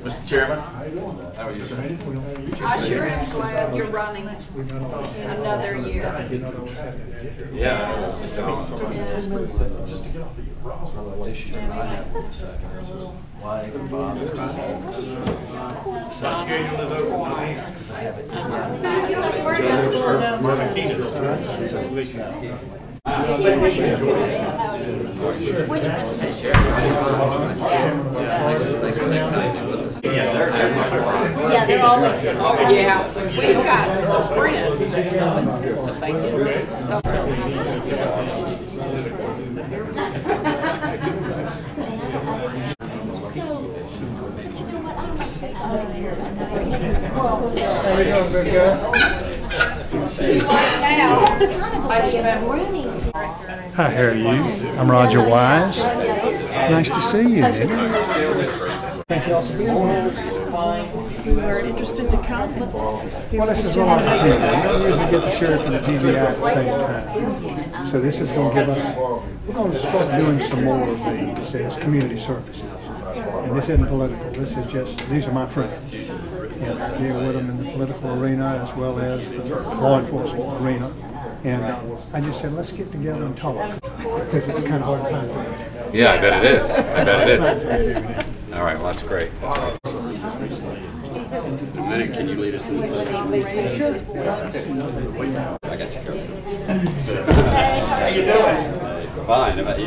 Mr. Chairman? How are you, sir? I sure am glad you're running another year. Yeah. it's just a- Just to get off the, one of the issues that I have in a second, this is why it bothers me. Because I have it. Which one? Yeah, they're always there. Yeah, we've got some friends that love it, so they can, so. So, but you know what, I don't like to take all here. We doing, big girl? Now, Kind of a way of. Hi, how are you? I'm Roger Wise. Nice to see you. Thank you all for being here. We were interested to come. Well, this is an opportunity. We don't usually get the sheriff and the GBI at the same time. So this is going to give us, we're going to start doing some more of these as community services. And this isn't political. This is just, these are my friends. And I deal with them in the political arena as well as the law enforcement arena. And uh, I just said, let's get together and talk. Because it's kind of hard to find friends. Yeah, I bet it is. I bet it is. All right, well, that's great. That's great. A minute, can you lead us in the pledge? I got you covered. How you doing? Fine, how about you?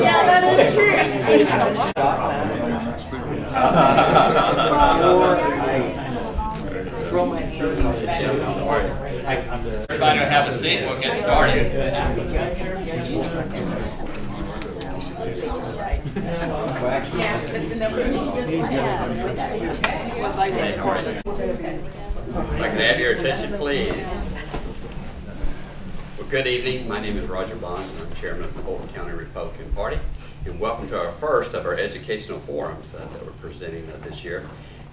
Yeah, that is true. Everybody will have a seat, we'll get started. If I could have your attention, please. Well, good evening. My name is Roger Bonds, and I'm chairman of the Fulton County Republican Party. And welcome to our first of our educational forums uh, that we're presenting uh, this year.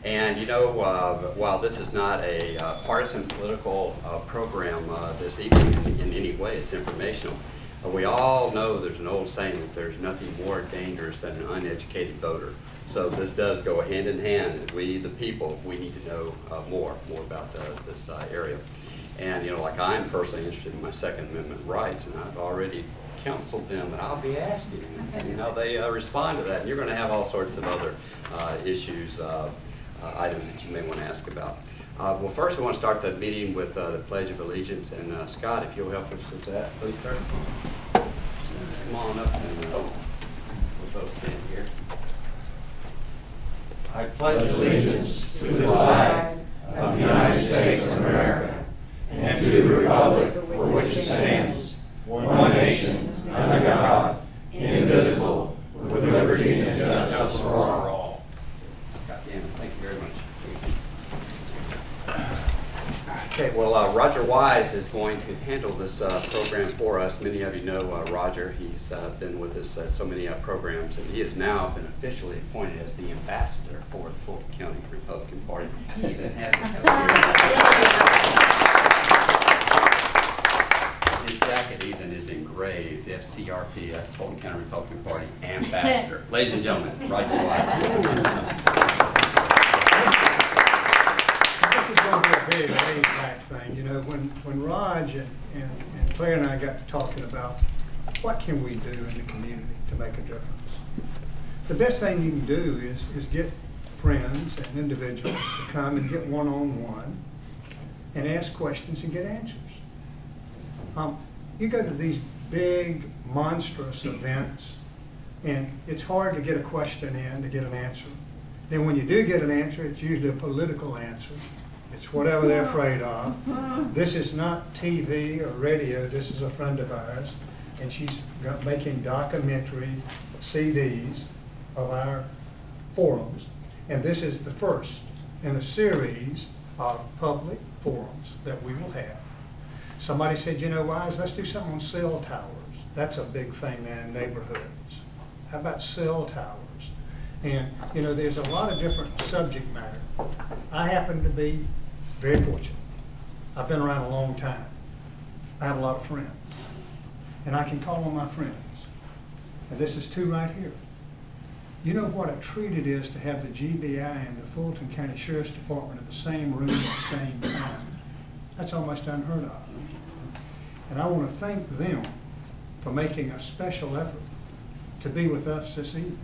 And you know, uh, while this is not a uh, partisan political uh, program uh, this evening in any way, it's informational. Uh, We all know there's an old saying that there's nothing more dangerous than an uneducated voter. So this does go hand in hand. We, the people, we need to know uh, more, more about uh, this area. And, you know, like I'm personally interested in my Second Amendment rights, and I've already counseled them, and I'll be asking, and see how they respond to that. And you're going to have all sorts of other issues, items that you may want to ask about. Uh, Well, first, we want to start the meeting with uh, the Pledge of Allegiance, and uh, Scott, if you'll help us with that, please, sir. Come on up, and uh, we'll both stand here. I pledge allegiance to the flag of the United States of America and to the republic for which it stands, one nation, under God, indivisible, with liberty and justice for all. Yeah, thank you very much. Okay, well, uh, Roger Wise is going to handle this uh, program for us. Many of you know uh, Roger. He's uh, been with us at so many uh, programs, and he has now been officially appointed as the ambassador for the Fulton County Republican Party. He even has it up here. His jacket even is engraved, FCRP, uh, Fulton County Republican Party Ambassador. Ladies and gentlemen, Roger Wise. Very laid back thing, you know, when, when Raj and, and and Claire and I got to talking about what can we do in the community to make a difference? The best thing you can do is, is get friends and individuals to come and get one-on-one and ask questions and get answers. Um, you go to these big monstrous events and it's hard to get a question in to get an answer. Then when you do get an answer, it's usually a political answer. It's whatever they're afraid of. This is not TV or radio, this is a friend of ours, and she's got, making documentary CDs of our forums. And this is the first in a series of public forums that we will have. Somebody said, you know, Wise, let's do something on cell towers. That's a big thing now in neighborhoods. How about cell towers? And, you know, there's a lot of different subject matter. I happen to be very fortunate. I've been around a long time. I have a lot of friends. And I can call on my friends. and this is two right here. You know what a treat it is to have the GBI and the Fulton County Sheriff's Department in the same room at the same time. That's almost unheard of. And I want to thank them for making a special effort to be with us this evening.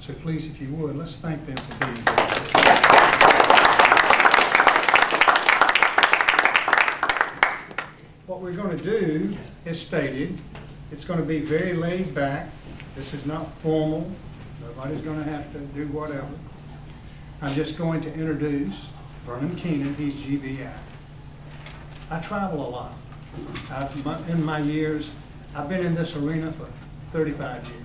So please, if you would, let's thank them for being here. What we're going to do is stated, it's going to be very laid back. This is not formal. Nobody's going to have to do whatever. I'm just going to introduce Vernon Keenan, he's GBI. I travel a lot. I've, in my years, I've been in this arena for 35 years.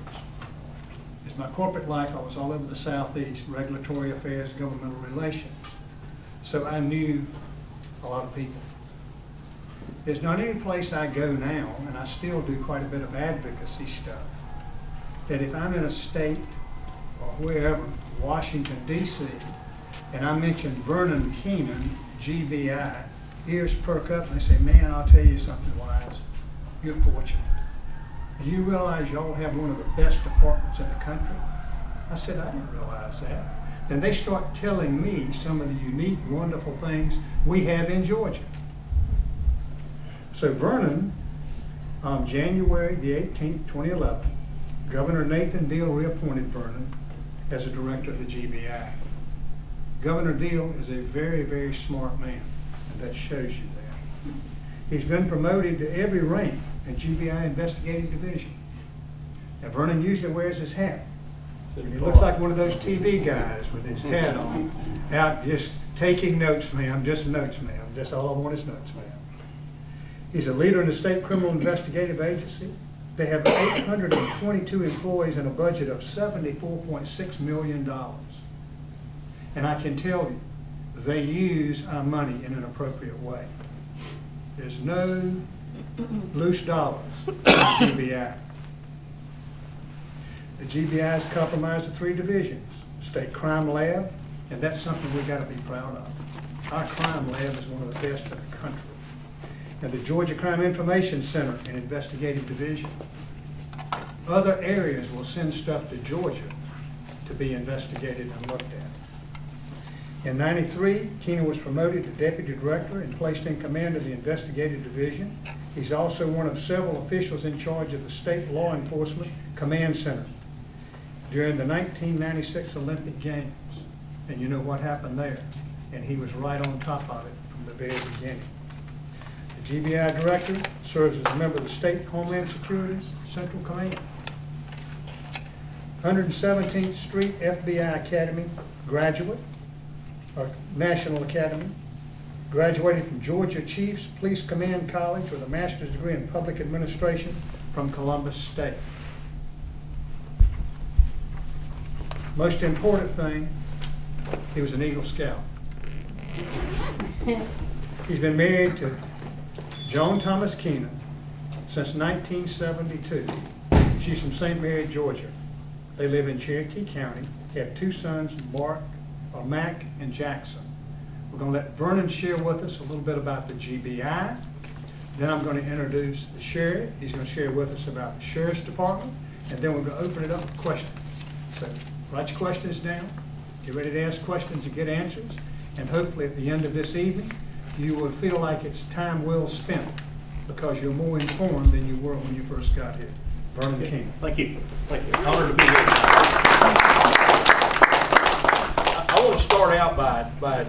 It's my corporate life, I was all over the southeast, regulatory affairs, governmental relations. So I knew a lot of people. There's not any place I go now, and I still do quite a bit of advocacy stuff, that if I'm in a state or wherever, Washington DC, and I mention Vernon Keenan, GBI, ears perk up and they say, man, I'll tell you something, Wise, you're fortunate. Do you realize y'all have one of the best departments in the country? I said, I didn't realize that. Then they start telling me some of the unique, wonderful things we have in Georgia. So Vernon, on January the 18th, 2011, Governor Nathan Deal reappointed Vernon as a director of the GBI. Governor Deal is a very, very smart man, and that shows you that. He's been promoted to every rank in GBI Investigative Division. Now Vernon usually wears his hat. He looks like one of those TV guys with his hat on, out just taking notes, ma'am, just notes, ma'am. That's all I want is notes, ma'am. He's a leader in the State Criminal Investigative Agency. They have 822 employees and a budget of $74.6 million. And I can tell you, they use our money in an appropriate way. There's no loose dollars in the GBI. The GBI is comprised of three divisions, State Crime Lab, and that's something we've gotta be proud of. Our crime lab is one of the best in the country. And the Georgia Crime Information Center and Investigative Division. Other areas will send stuff to Georgia to be investigated and looked at. In ninety-three, Keenan was promoted to deputy director and placed in command of the investigative division. He's also one of several officials in charge of the State Law Enforcement Command Center during the nineteen ninety-six Olympic Games. And you know what happened there? And he was right on top of it from the very beginning. The GBI director serves as a member of the State Homeland Security Central Command. 117th Street FBI Academy graduate, uh, National Academy. Graduated from Georgia Chiefs Police Command College with a master's degree in public administration from Columbus State. Most important thing, he was an Eagle Scout. He's been married to Joan Thomas Keenan since 1972. She's from St. Mary, Georgia. They live in Cherokee County, have two sons, Mark, or Mac and Jackson. We're going to let Vernon share with us a little bit about the GBI. Then I'm going to introduce the sheriff. He's going to share with us about the sheriff's department. And then we're going to open it up for questions. So write your questions down. Get ready to ask questions and get answers. And hopefully at the end of this evening, you will feel like it's time well spent because you're more informed than you were when you first got here. Vernon Keenan. Thank you. Thank you. Honored to be here. I, I want to start out by, by,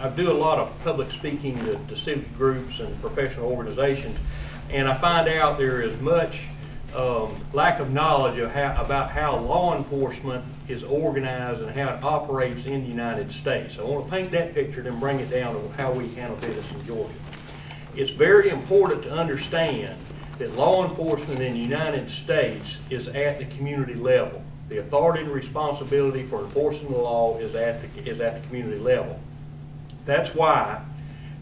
I do a lot of public speaking to, to civic groups and professional organizations, and I find out there is much um, lack of knowledge of how, about how law enforcement is organized and how it operates in the United States. I want to paint that picture, then bring it down to how we handle business in Georgia. It's very important to understand that law enforcement in the United States is at the community level. The authority and responsibility for enforcing the law is at the, is at the community level. That's why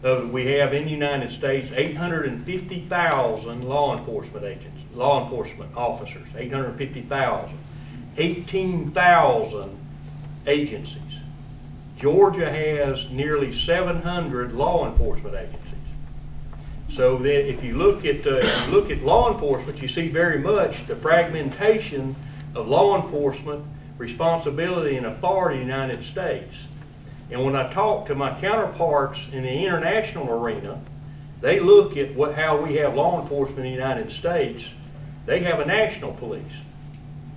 uh, we have in the United States 850,000 law enforcement agents, law enforcement officers, 850,000. 18,000 agencies. Georgia has nearly 700 law enforcement agencies. So then, if you look at, uh, if you look at law enforcement, you see very much the fragmentation of law enforcement responsibility and authority in the United States. And when I talk to my counterparts in the international arena, they look at what, how we have law enforcement in the United States. They have a national police,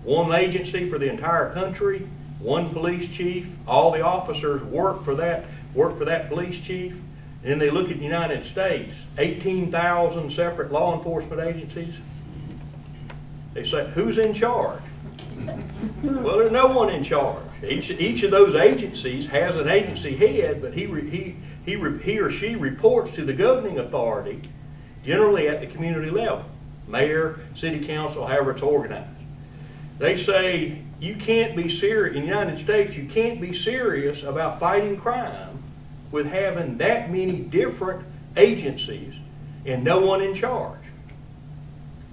one agency for the entire country, one police chief. All the officers work for that work for that police chief. And then they look at the United States, 18,000 separate law enforcement agencies. They say, who's in charge? Well, there's no one in charge. Each, each of those agencies has an agency head, but he, re, he, he, re, he or she reports to the governing authority, generally at the community level, mayor, city council, however it's organized. They say you can't be serious, in the United States, you can't be serious about fighting crime with having that many different agencies and no one in charge.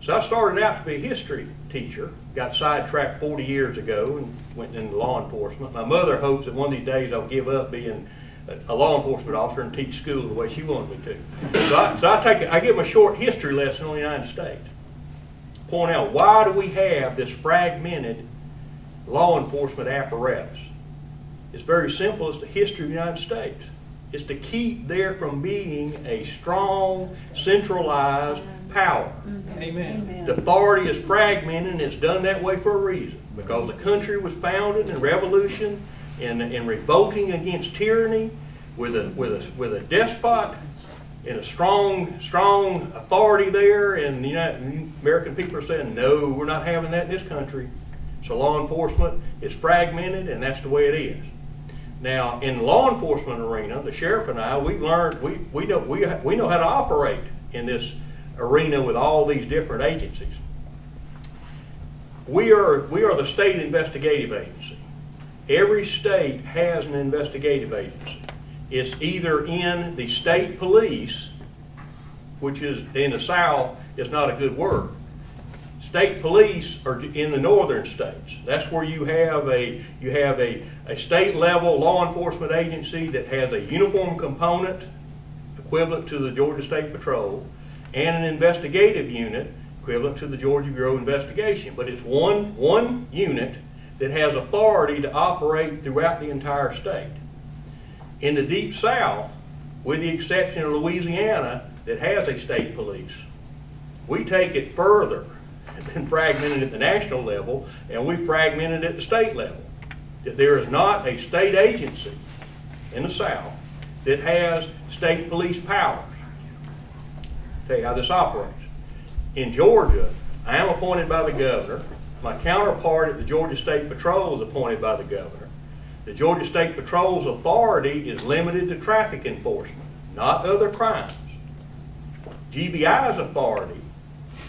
So I started out to be a history teacher, got sidetracked 40 years ago and went into law enforcement. My mother hopes that one of these days I'll give up being a law enforcement officer and teach school the way she wanted me to. So I, so I take, I give them a short history lesson on the United States. Point out why do we have this fragmented law enforcement apparatus? It's very simple. It's the history of the United States. It's to keep there from being a strong, centralized power. Amen. The authority is fragmented, and it's done that way for a reason. Because the country was founded in revolution and, and revolting against tyranny with a, with a, with a despot and a strong, strong authority there. And the United, American people are saying, no, we're not having that in this country. So law enforcement is fragmented, and that's the way it is. Now, in law enforcement arena, the sheriff and I, we learned, we, we, know, we, we know how to operate in this arena with all these different agencies. We are, we are the state investigative agency. Every state has an investigative agency. It's either in the state police, which is in the South, is not a good word. State police are in the northern states. That's where you have a you have a, a state level law enforcement agency that has a uniform component equivalent to the Georgia State Patrol and an investigative unit equivalent to the Georgia Bureau of Investigation. But it's one, one unit that has authority to operate throughout the entire state. In the Deep South, with the exception of Louisiana, that has a state police, we take it further than fragmented at the national level, and we fragmented at the state level. That there is not a state agency in the South that has state police powers. Tell you how this operates. In Georgia, I am appointed by the governor. My counterpart at the Georgia State Patrol is appointed by the governor. The Georgia State Patrol's authority is limited to traffic enforcement, not other crimes. GBI's authority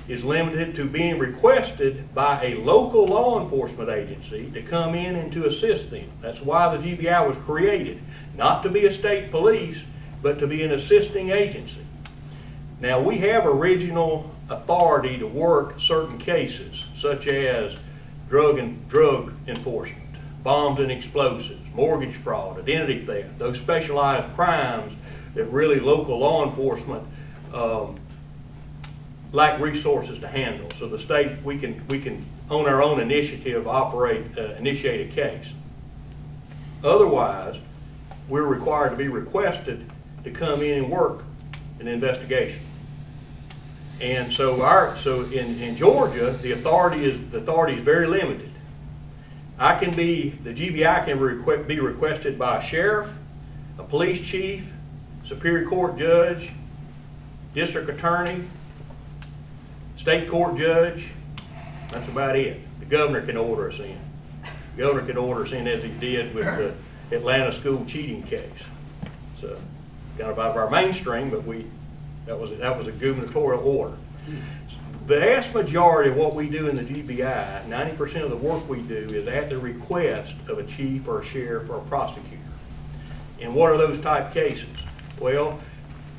is limited to being requested by a local law enforcement agency to come in and to assist them. That's why the GBI was created, not to be a state police, but to be an assisting agency. Now, we have original authority to work certain cases, such as drug and drug enforcement, bombs and explosives, mortgage fraud, identity theft, those specialized crimes that really local law enforcement um, lack resources to handle. So the state, we can, we can on our own initiative operate, uh, initiate a case. Otherwise, we're required to be requested to come in and work an investigation. And so our, so in, in Georgia, the authority is, the authority is very limited. I can be, the GBI can requ be requested by a sheriff, a police chief, superior court judge, district attorney, state court judge. That's about it. The governor can order us in. The governor can order us in as he did with the Atlanta school cheating case. So kind of out of our mainstream, but we that was that was a gubernatorial order. The vast majority of what we do in the GBI, 90% of the work we do is at the request of a chief or a sheriff or a prosecutor. And what are those type cases? Well,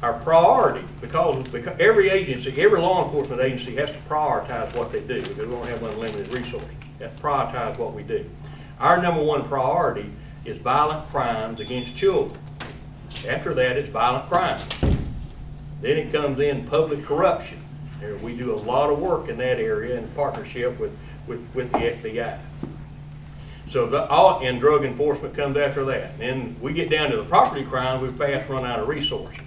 our priority, because, because every agency, every law enforcement agency has to prioritize what they do because we don't have unlimited resources. Prioritize what we do. Our number one priority is violent crimes against children. After that, it's violent crimes. Then it comes in public corruption. We do a lot of work in that area in partnership with, with, with the FBI. So the, all, and drug enforcement comes after that. Then we get down to the property crime, we fast run out of resources.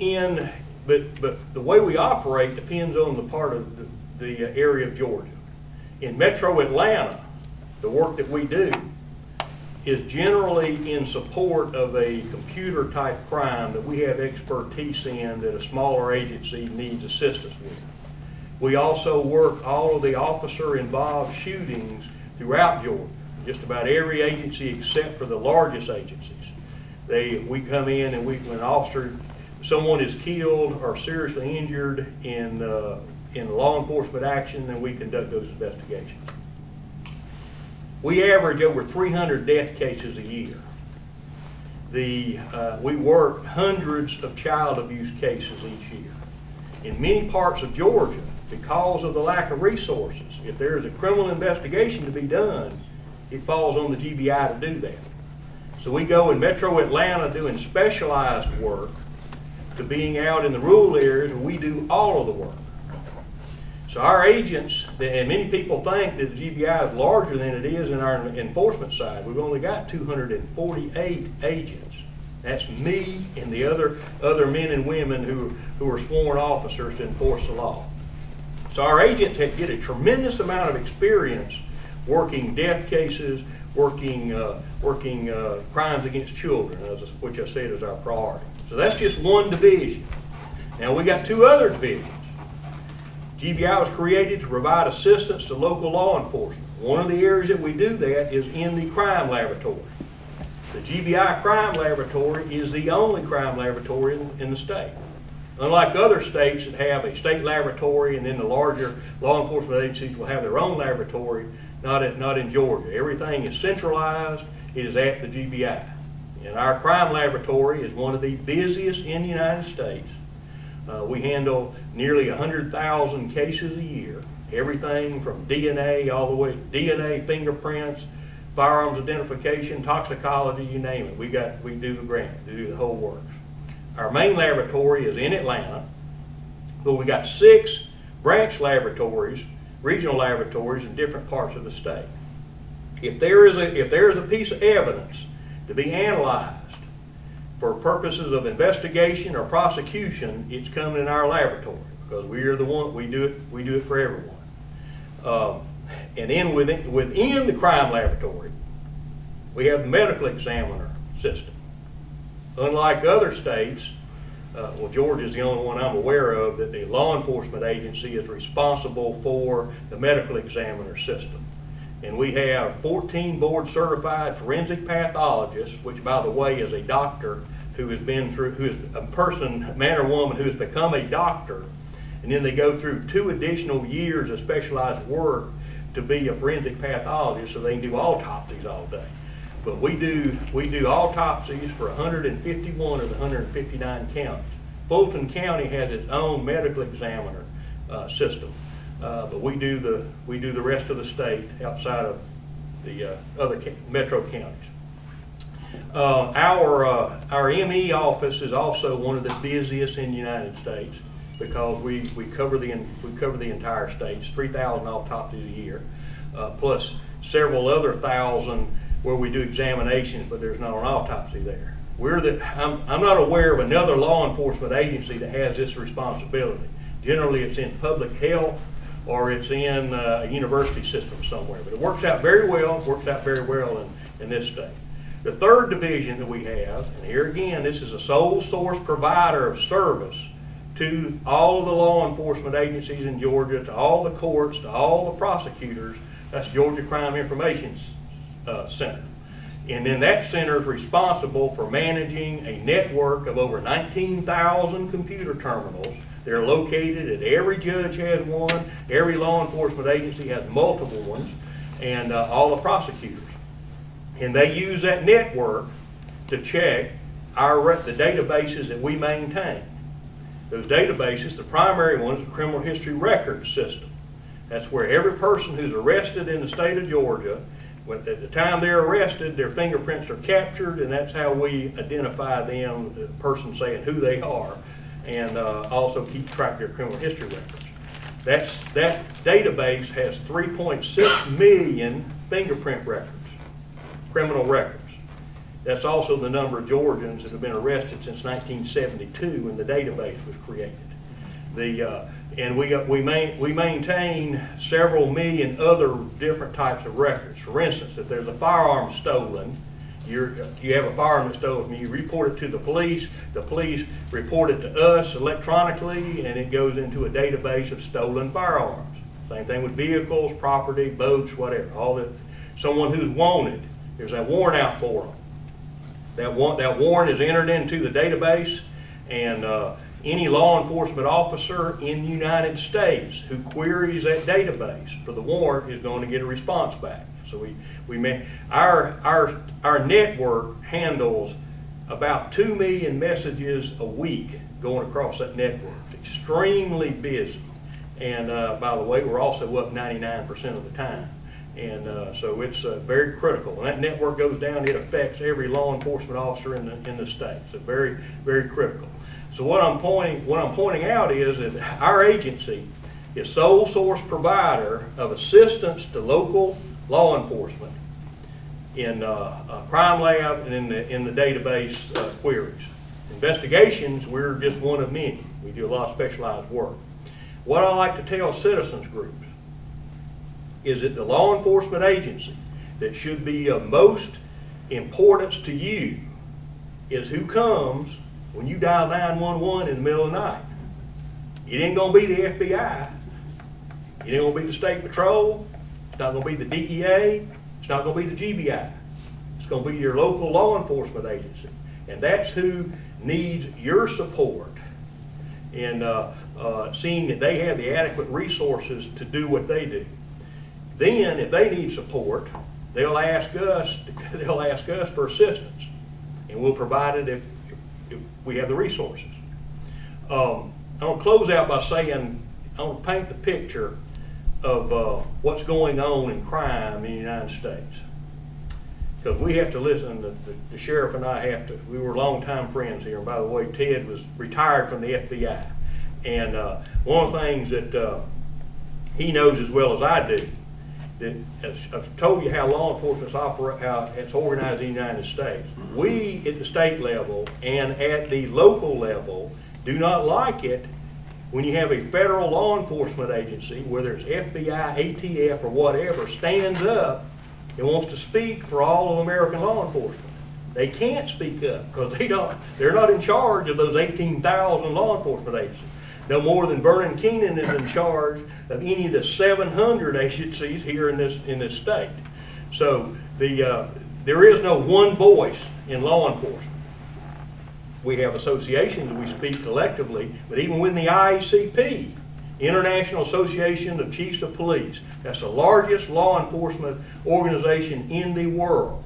In, but, but the way we operate depends on the part of the, the area of Georgia. In metro Atlanta, the work that we do is generally in support of a computer type crime that we have expertise in that a smaller agency needs assistance with. We also work all of the officer involved shootings throughout Georgia, just about every agency except for the largest agencies. They, we come in and we, when an officer, someone is killed or seriously injured in, uh, in law enforcement action, then we conduct those investigations. We average over 300 death cases a year. The, uh, we work hundreds of child abuse cases each year. In many parts of Georgia, because of the lack of resources, if there is a criminal investigation to be done, it falls on the GBI to do that. So we go in metro Atlanta doing specialized work to being out in the rural areas we do all of the work. So our agents, and many people think that the GBI is larger than it is in our enforcement side. We've only got 248 agents. That's me and the other, other men and women who, who are sworn officers to enforce the law. So our agents get a tremendous amount of experience working death cases, working, uh, working uh, crimes against children, which I said is our priority. So that's just one division. Now we got two other divisions. GBI was created to provide assistance to local law enforcement. One of the areas that we do that is in the crime laboratory. The GBI Crime Laboratory is the only crime laboratory in, in the state. Unlike other states that have a state laboratory and then the larger law enforcement agencies will have their own laboratory, not in, not in Georgia. Everything is centralized, it is at the GBI. And our crime laboratory is one of the busiest in the United States. Uh, we handle nearly 100,000 cases a year, everything from DNA all the way, DNA, fingerprints, firearms identification, toxicology, you name it. We got, we do the grant, we do the whole works. Our main laboratory is in Atlanta, but we got six branch laboratories, regional laboratories in different parts of the state. If there is a, if there is a piece of evidence to be analyzed for purposes of investigation or prosecution, it's coming in our laboratory because we are the one, we do it, we do it for everyone. Um, and then within, within the crime laboratory, we have the medical examiner system. Unlike other states, uh, well, Georgia is the only one I'm aware of that the law enforcement agency is responsible for the medical examiner system. And we have 14 board certified forensic pathologists, which by the way is a doctor who has been through, who is a person, man or woman who has become a doctor. And then they go through two additional years of specialized work to be a forensic pathologist so they can do autopsies all day. But we do, we do autopsies for 151 of the 159 counties. Fulton County has its own medical examiner uh, system. Uh, but we do the we do the rest of the state outside of the uh, other metro counties. Uh, our uh, our ME office is also one of the busiest in the United States because we, we cover the we cover the entire state. It's 3,000 autopsies a year, uh, plus several other thousand where we do examinations, but there's not an autopsy there. We're the I'm, I'm not aware of another law enforcement agency that has this responsibility. Generally, it's in public health or it's in a university system somewhere. But it works out very well, works out very well in, in this state. The third division that we have, and here again, this is a sole source provider of service to all of the law enforcement agencies in Georgia, to all the courts, to all the prosecutors. That's Georgia Crime Information uh, Center. And then that center is responsible for managing a network of over 19,000 computer terminals they're located at every judge has one, every law enforcement agency has multiple ones, and uh, all the prosecutors. And they use that network to check our the databases that we maintain. Those databases, the primary one is the criminal history record system. That's where every person who's arrested in the state of Georgia, at the time they're arrested, their fingerprints are captured, and that's how we identify them, the person saying who they are and uh, also keep track of their criminal history records. That's, that database has 3.6 million fingerprint records, criminal records. That's also the number of Georgians that have been arrested since 1972 when the database was created. The, uh, and we, we main, we maintain several million other different types of records. For instance, if there's a firearm stolen, you're, you have a firearm that's stolen, you report it to the police, the police report it to us electronically, and it goes into a database of stolen firearms. Same thing with vehicles, property, boats, whatever, all that, someone who's wanted, there's a warrant out for them. That that warrant is entered into the database, and uh, any law enforcement officer in the United States who queries that database for the warrant is going to get a response back. So we, we may, our, our, our network handles about 2 million messages a week going across that network. It's extremely busy. And uh, by the way, we're also up 99% of the time. And uh, so it's uh, very critical. When that network goes down, it affects every law enforcement officer in the, in the state. So very, very critical. So what I'm pointing, what I'm pointing out is that our agency is sole source provider of assistance to local law enforcement in uh, crime lab and in the, in the database uh, queries. Investigations, we're just one of many. We do a lot of specialized work. What I like to tell citizens groups is that the law enforcement agency that should be of most importance to you is who comes when you dial 911 in the middle of the night. It ain't gonna be the FBI. It ain't gonna be the state patrol. It's not gonna be the DEA. It's not gonna be the GBI. It's gonna be your local law enforcement agency. And that's who needs your support in uh, uh, seeing that they have the adequate resources to do what they do. Then, if they need support, they'll ask us, they'll ask us for assistance. And we'll provide it if, if we have the resources. Um, gonna close out by saying, I want to paint the picture of uh, what's going on in crime in the United States. Because we have to listen, the, the- the sheriff and I have to, we were longtime friends here. And by the way, Ted was retired from the FBI. And uh, one of the things that uh, he knows as well as I do, that I've told you how law enforcement operate, how it's organized in the United States. We at the state level and at the local level do not like it when you have a federal law enforcement agency, whether it's FBI, ATF, or whatever, stands up and wants to speak for all of American law enforcement. They can't speak up because they don't, they're not in charge of those 18,000 law enforcement agencies. No more than Vernon Keenan is in charge of any of the 700 agencies here in this, in this state. So the, uh, there is no one voice in law enforcement. We have associations, we speak collectively, but even within the IACP, International Association of Chiefs of Police, that's the largest law enforcement organization in the world.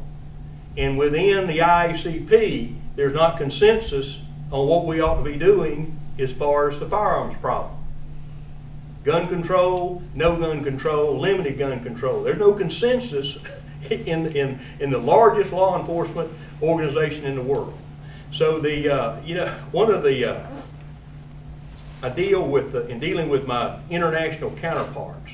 And within the IACP, there's not consensus on what we ought to be doing as far as the firearms problem. Gun control, no gun control, limited gun control. There's no consensus in, in, in the largest law enforcement organization in the world. So the, uh, you know, one of the, uh, I deal with, in dealing with my international counterparts,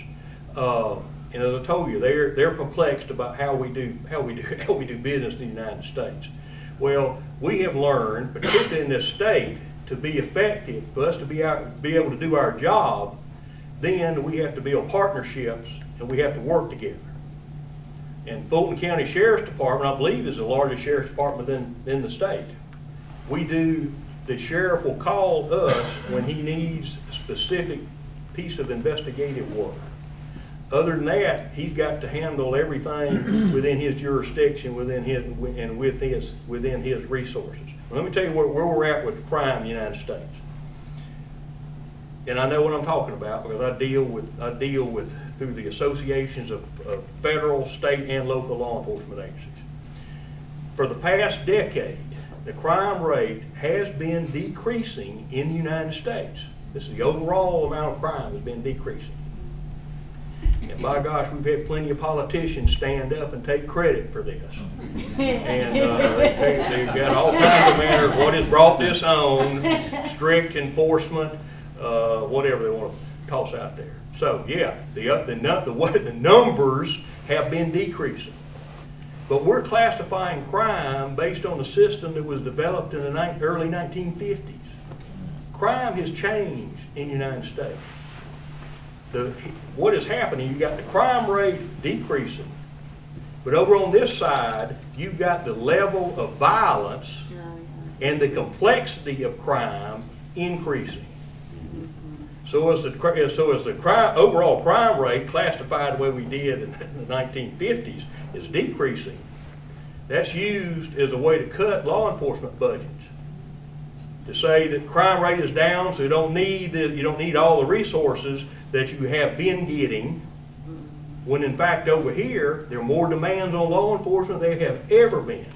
uh, and as I told you, they're, they're perplexed about how we do, how we do, how we do business in the United States. Well, we have learned, particularly in this state, to be effective, for us to be, out, be able to do our job, then we have to build partnerships and we have to work together. And Fulton County Sheriff's Department, I believe, is the largest sheriff's department in, in the state. We do, the sheriff will call us when he needs a specific piece of investigative work. Other than that, he's got to handle everything within his jurisdiction, within his, and with his, within his resources. Let me tell you where, where we're at with crime in the United States. And I know what I'm talking about because I deal with, I deal with, through the associations of, of federal, state, and local law enforcement agencies. For the past decade, the crime rate has been decreasing in the United States. This is the overall amount of crime has been decreasing. And by gosh, we've had plenty of politicians stand up and take credit for this. And uh, they- they've got all kinds of matters, what has brought this on, strict enforcement, uh, whatever they want to toss out there. So, yeah, the, uh, the, the, what, the numbers have been decreasing. But we're classifying crime based on a system that was developed in the early 1950s. Crime has changed in the United States. The, what is happening, you've got the crime rate decreasing, but over on this side, you've got the level of violence and the complexity of crime increasing. So as the, so as the crime, overall crime rate classified the way we did in the 1950s is decreasing, that's used as a way to cut law enforcement budgets. To say that crime rate is down, so you don't need, the- you don't need all the resources that you have been getting, when in fact over here, there are more demands on law enforcement than there have ever been.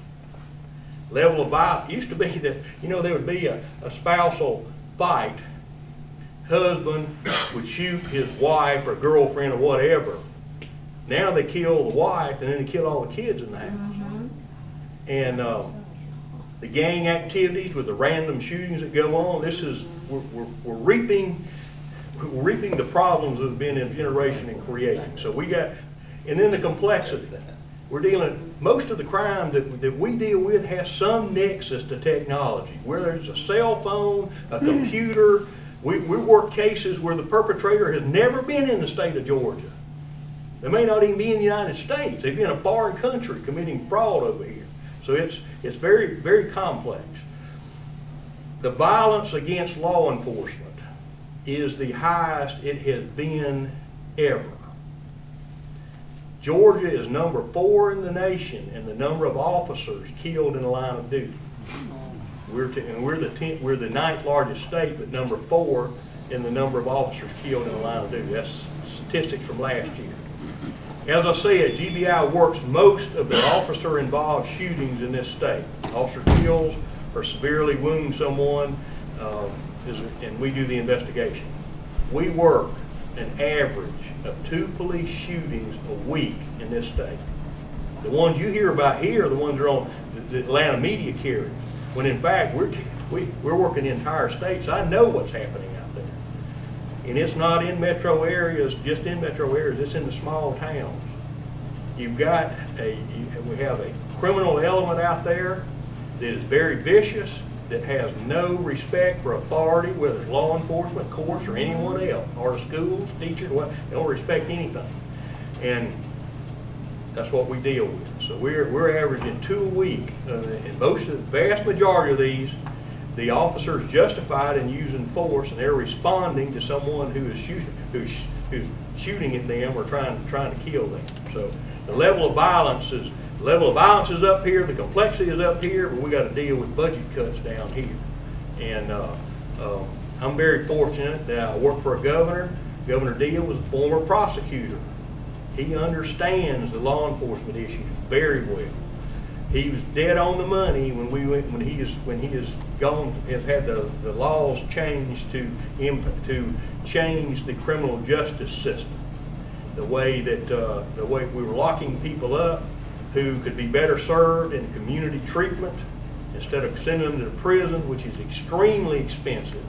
Level of violence, used to be that, you know, there would be a, a spousal fight. Husband would shoot his wife or girlfriend or whatever. Now they kill the wife and then they kill all the kids in the house. And, uh, the gang activities with the random shootings that go on, this is, we're, we're, we're reaping, we're reaping the problems have been in generation and creating. So we got, and then the complexity. We're dealing, most of the crime that, that we deal with has some nexus to technology, whether it's a cell phone, a computer. We, we work cases where the perpetrator has never been in the state of Georgia. They may not even be in the United States. They've been in a foreign country committing fraud over here. So it's, it's very, very complex. The violence against law enforcement is the highest it has been ever. Georgia is number four in the nation in the number of officers killed in the line of duty. We're, t- and we're the we're the ninth largest state, but number four in the number of officers killed in the line of duty. That's statistics from last year. As I said, GBI works most of the officer-involved shootings in this state. Officer kills or severely wounds someone, um, is- and we do the investigation. We work an average of two police shootings a week in this state. The ones you hear about here are the ones that are on the- Atlanta media carries, when in fact, we're, we, we're working the entire state, so I know what's happening. And it's not in metro areas, just in metro areas, it's in the small towns. You've got a, we have a criminal element out there that is very vicious, that has no respect for authority, whether it's law enforcement, courts, or anyone else, or schools, teachers, what, they don't respect anything. And that's what we deal with. So we're, we're averaging two a week, uh, and most of, the vast majority of these, the officer's justified in using force, and they're responding to someone who is shooting, who's, who's shooting at them or trying, trying to kill them. So the level of violence is, level of violence is up here, the complexity is up here, but we gotta deal with budget cuts down here. And, uh, uh, I'm very fortunate that I work for a governor. Governor Deal was a former prosecutor. He understands the law enforcement issues very well. He was dead on the money when we went, when he is, when he is gone, has had the, the laws changed to, to change the criminal justice system. The way that, uh, the way we were locking people up who could be better served in community treatment instead of sending them to prison, which is extremely expensive.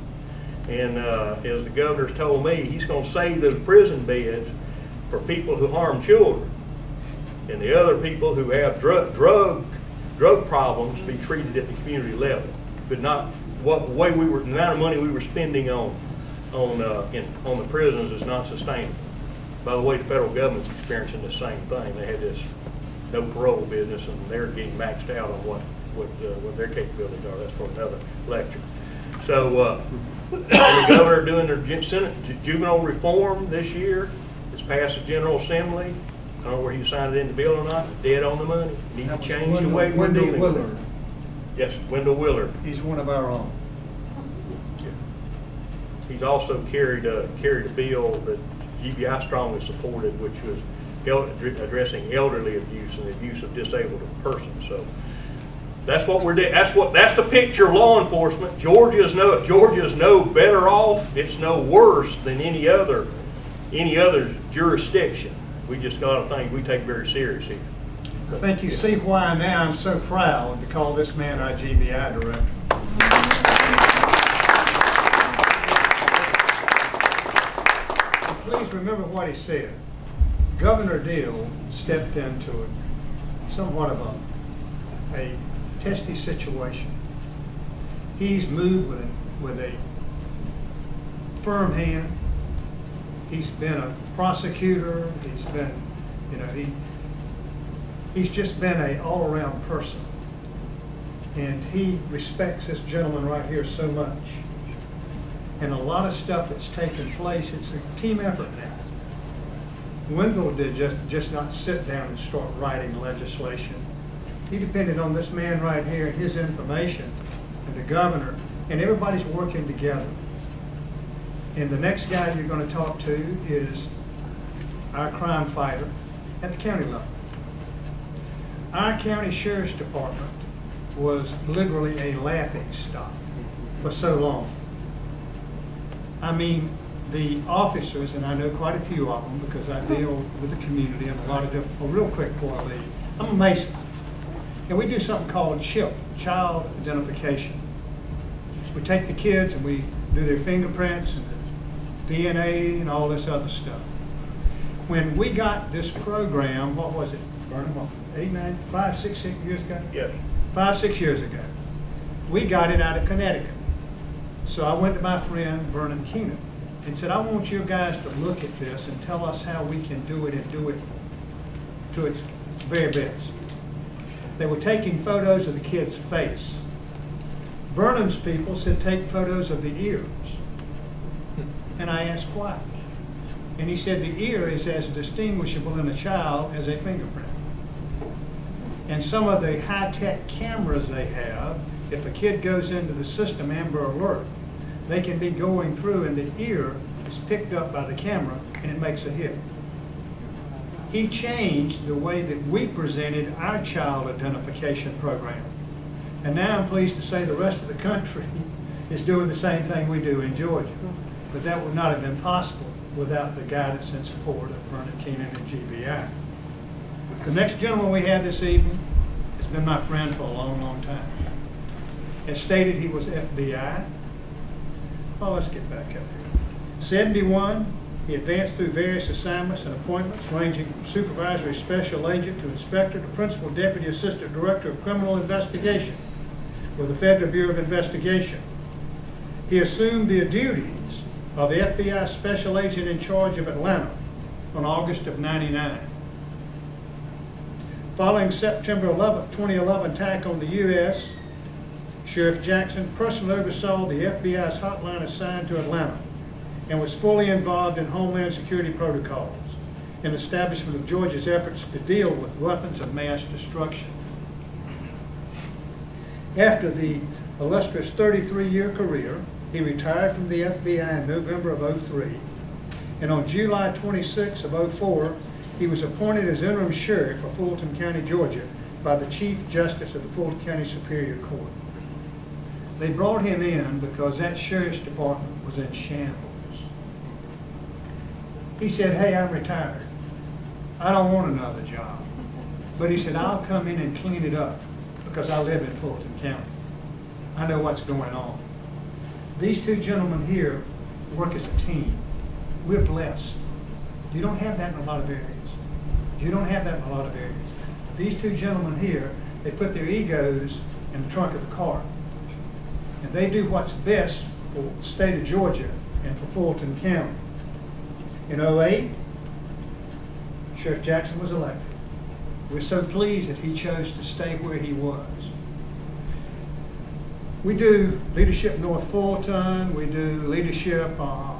And, uh, as the governor's told me, he's gonna save those prison beds for people who harm children and the other people who have drug, drug, drug problems be treated at the community level. But not, what, way we were, the amount of money we were spending on, on, uh, in, on the prisons is not sustainable. By the way, the federal government's experiencing the same thing. They had this no parole business and they're getting maxed out on what, what, uh, what their capabilities are. That's for another lecture. So, uh, the governor doing their Senate ju- juvenile reform this year, it's passed the General Assembly. I don't know where you signed it in the bill or not, dead on the money. Need to That was change the Wendell- way we're Wendell dealing with it. Willard. Yes, Wendell Willard. He's one of our own. He's also carried a, carried a bill that GBI strongly supported, which was el- addressing elderly abuse and the abuse of disabled persons. So that's what we're, doing. that's what, that's the picture of law enforcement. Georgia's no, Georgia's no better off, it's no worse than any other, any other jurisdiction. We just got a thing we take very serious here. I think you see why now I'm so proud to call this man our GBI director. Please remember what he said. Governor Deal stepped into it somewhat of a, a testy situation. He's moved with a, with a firm hand. He's been a prosecutor. He's been, you know, he, he's just been a all-around person. And he respects this gentleman right here so much. And a lot of stuff that's taken place, it's a team effort now. Wendell did just, just not sit down and start writing legislation. He depended on this man right here and his information, and the governor, and everybody's working together. And the next guy you're gonna talk to is our crime fighter at the county level. Our county sheriff's department was literally a laughing stock for so long. I mean, the officers, and I know quite a few of them because I deal with the community and a lot of different, well, real quick before I leave, I'm a Mason. And we do something called CHIP, Child Identification. We take the kids and we do their fingerprints and DNA and all this other stuff. When we got this program, what was it, Vernon, what, eight, nine, five, six, six years ago? Yes. five, six years ago. We got it out of Connecticut. So I went to my friend Vernon Keenan and said, I want you guys to look at this and tell us how we can do it and do it to its very best. They were taking photos of the kid's face. Vernon's people said, take photos of the ears. And I asked why. And he said the ear is as distinguishable in a child as a fingerprint. And some of the high-tech cameras they have, if a kid goes into the system Amber Alert, they can be going through and the ear is picked up by the camera and it makes a hit. He changed the way that we presented our child identification program. And now I'm pleased to say the rest of the country is doing the same thing we do in Georgia. But that would not have been possible without the guidance and support of Vernon Keenan and GBI. The next gentleman we have this evening has been my friend for a long, long time. As stated, he was FBI. Well, oh, let's get back up here. 71, he advanced through various assignments and appointments ranging from supervisory special agent to inspector to principal deputy assistant director of criminal investigation with the Federal Bureau of Investigation. He assumed the duties of the FBI special agent in charge of Atlanta on August of 99. Following September 11, 2011 attack on the U.S., Sheriff Jackson personally oversaw the FBI's hotline assigned to Atlanta and was fully involved in Homeland Security protocols and establishment of Georgia's efforts to deal with weapons of mass destruction. After the illustrious 33-year career, he retired from the FBI in November of 03, and on July 26 of 04, he was appointed as interim sheriff for Fulton County, Georgia by the Chief Justice of the Fulton County Superior Court. They brought him in because that sheriff's department was in shambles. He said, hey, I'm retired. I don't want another job. But he said, I'll come in and clean it up because I live in Fulton County. I know what's going on. These two gentlemen here work as a team. We're blessed. You don't have that in a lot of areas. You don't have that in a lot of areas. These two gentlemen here, they put their egos in the trunk of the car. And they do what's best for the state of Georgia and for Fulton County. In 08, Sheriff Jackson was elected. We're so pleased that he chose to stay where he was. We do Leadership North Fulton, we do Leadership uh,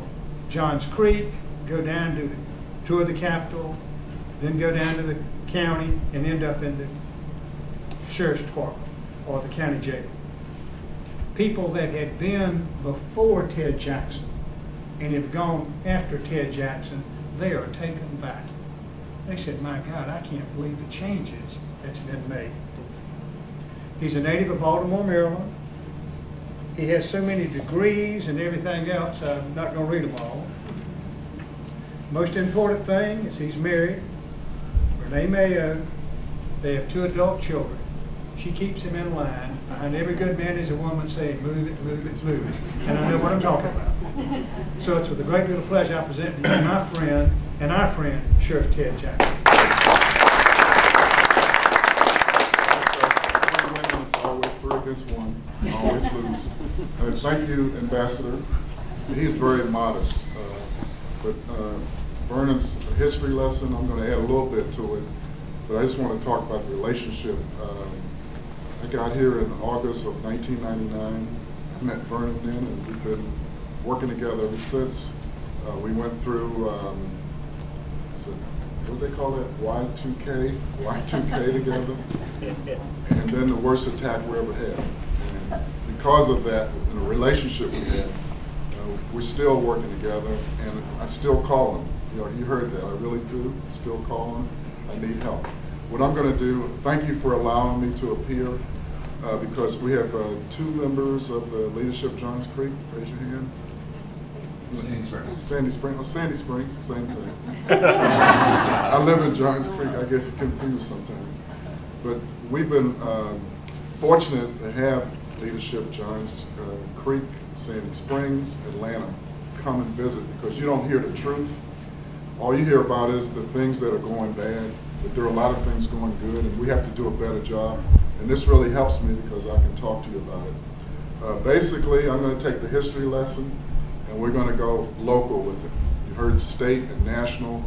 Johns Creek, go down to the tour the Capitol, then go down to the county and end up in the Sheriff's Department or the county jail. People that had been before Ted Jackson and have gone after Ted Jackson, they are taken back. They said, my God, I can't believe the changes that's been made. He's a native of Baltimore, Maryland. He has so many degrees and everything else, I'm not going to read them all. Most important thing is he's married. Renee Mayo, they have two adult children. She keeps him in line. Behind every good man is a woman saying, move it, move it, move it. And I know what I'm talking about. So it's with a great deal of pleasure I present to you my friend and our friend, Sheriff Ted Jackson. Always one, and always lose. Uh, Thank you, Ambassador. He's very modest, uh, but uh, Vernon's history lesson, I'm gonna add a little bit to it, but I just wanna talk about the relationship. Um, I got here in August of 1999. I met Vernon then, and we've been working together ever since. Uh, We went through, um, what they call it, Y2K, Y2K together? and then the worst attack we ever had. And because of that, and the relationship we had, uh, we're still working together, and I still call him. You know, you heard that, I really do, still call him. I need help. What I'm gonna do, thank you for allowing me to appear, uh, because we have uh, two members of the Leadership Johns Creek, raise your hand. Sandy Springs. Sandy Springs, oh, Sandy Springs, same thing. I live in Johns Creek, I get confused sometimes. But we've been um, fortunate to have Leadership Johns uh, Creek, Sandy Springs, Atlanta come and visit because you don't hear the truth. All you hear about is the things that are going bad, but there are a lot of things going good, and we have to do a better job. And this really helps me because I can talk to you about it. Uh, basically, I'm going to take the history lesson, and we're going to go local with it. You heard state and national.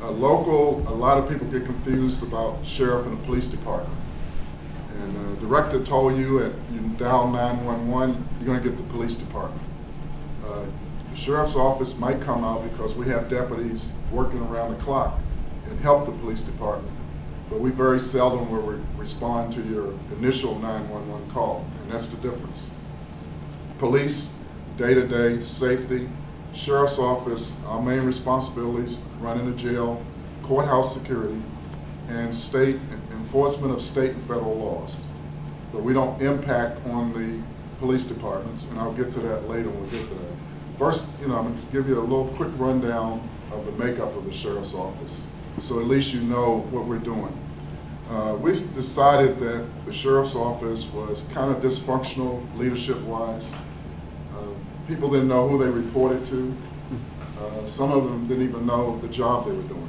Uh, local, a lot of people get confused about sheriff and the police department. And uh, director told you at you dial 911, you're going to get the police department. Uh, the sheriff's office might come out because we have deputies working around the clock and help the police department. But we very seldom will re respond to your initial 911 call, and that's the difference. Police, day-to-day safety, sheriff's office, our main responsibilities, running the jail, courthouse security, and state enforcement of state and federal laws. But we don't impact on the police departments, and I'll get to that later when we get to that. First, you know, I'm going to give you a little quick rundown of the makeup of the sheriff's office, so at least you know what we're doing. Uh, we decided that the sheriff's office was kind of dysfunctional leadership-wise. People didn't know who they reported to. Uh, some of them didn't even know the job they were doing.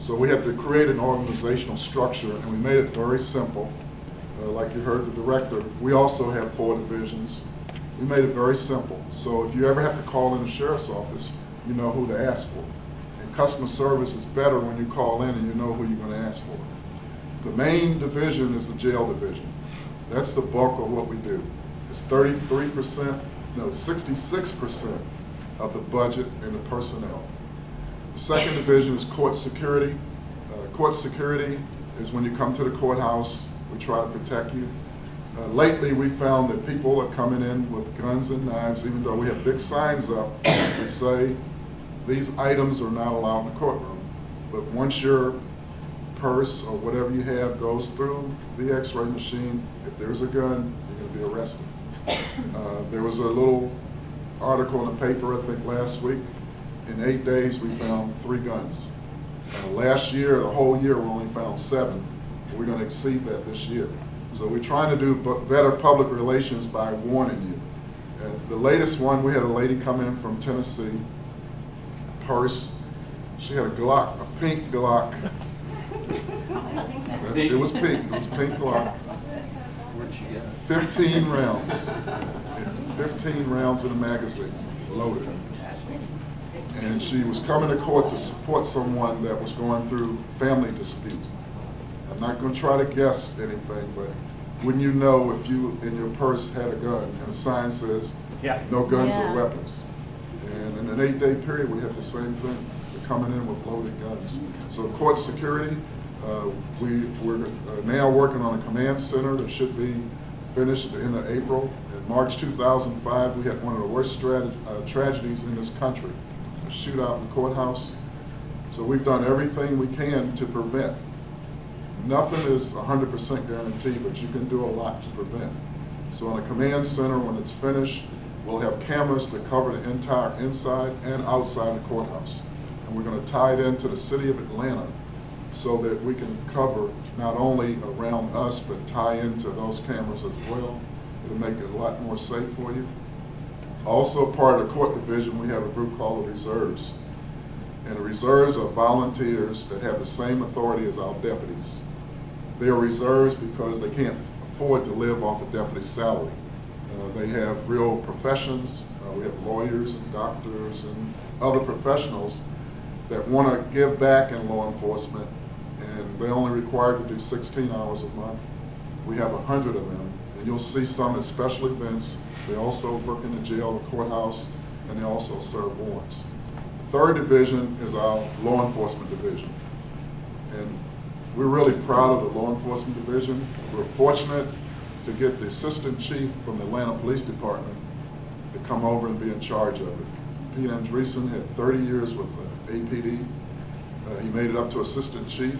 So we had to create an organizational structure, and we made it very simple. Uh, like you heard the director, we also have four divisions. We made it very simple. So if you ever have to call in the sheriff's office, you know who to ask for. And customer service is better when you call in and you know who you're going to ask for. The main division is the jail division. That's the bulk of what we do. It's 33%, no, 66% of the budget and the personnel. The second division is court security. Uh, court security is when you come to the courthouse, we try to protect you. Uh, lately, we found that people are coming in with guns and knives, even though we have big signs up that say these items are not allowed in the courtroom. But once your purse or whatever you have goes through the x-ray machine, if there's a gun, you're going to be arrested. Uh, there was a little article in the paper, I think last week, in eight days we found three guns. Uh, last year, the whole year, we only found seven. We're going to exceed that this year. So we're trying to do better public relations by warning you. And the latest one, we had a lady come in from Tennessee, purse. She had a Glock, a pink Glock. It was pink, it was pink Glock. Where'd she get it? 15 rounds. 15 rounds in a magazine, loaded. And she was coming to court to support someone that was going through family dispute. I'm not going to try to guess anything, but wouldn't you know if you in your purse had a gun and a sign says, Yeah. no guns Yeah. or weapons? And in an eight-day period, we had the same thing. They're coming in with loaded guns. So court security, uh, we, we're uh, now working on a command center that should be finished at the end of April. In March 2005, we had one of the worst uh, tragedies in this country, a shootout in the courthouse. So we've done everything we can to prevent. Nothing is 100% guaranteed, but you can do a lot to prevent. So on the command center, when it's finished, we'll have cameras to cover the entire inside and outside of the courthouse. And we're gonna tie it into the city of Atlanta so that we can cover not only around us, but tie into those cameras as well. It'll make it a lot more safe for you. Also, part of the court division, we have a group called the reserves. And the reserves are volunteers that have the same authority as our deputies. They are reserves because they can't afford to live off a deputy's salary. Uh, they have real professions. Uh, we have lawyers and doctors and other professionals that want to give back in law enforcement, and they're only required to do 16 hours a month. We have 100 of them, and you'll see some at special events. They also work in the jail, the courthouse, and they also serve warrants. Third division is our law enforcement division. And we're really proud of the law enforcement division. We're fortunate to get the assistant chief from the Atlanta Police Department to come over and be in charge of it. Pete Andresen had 30 years with the APD. Uh, he made it up to assistant chief,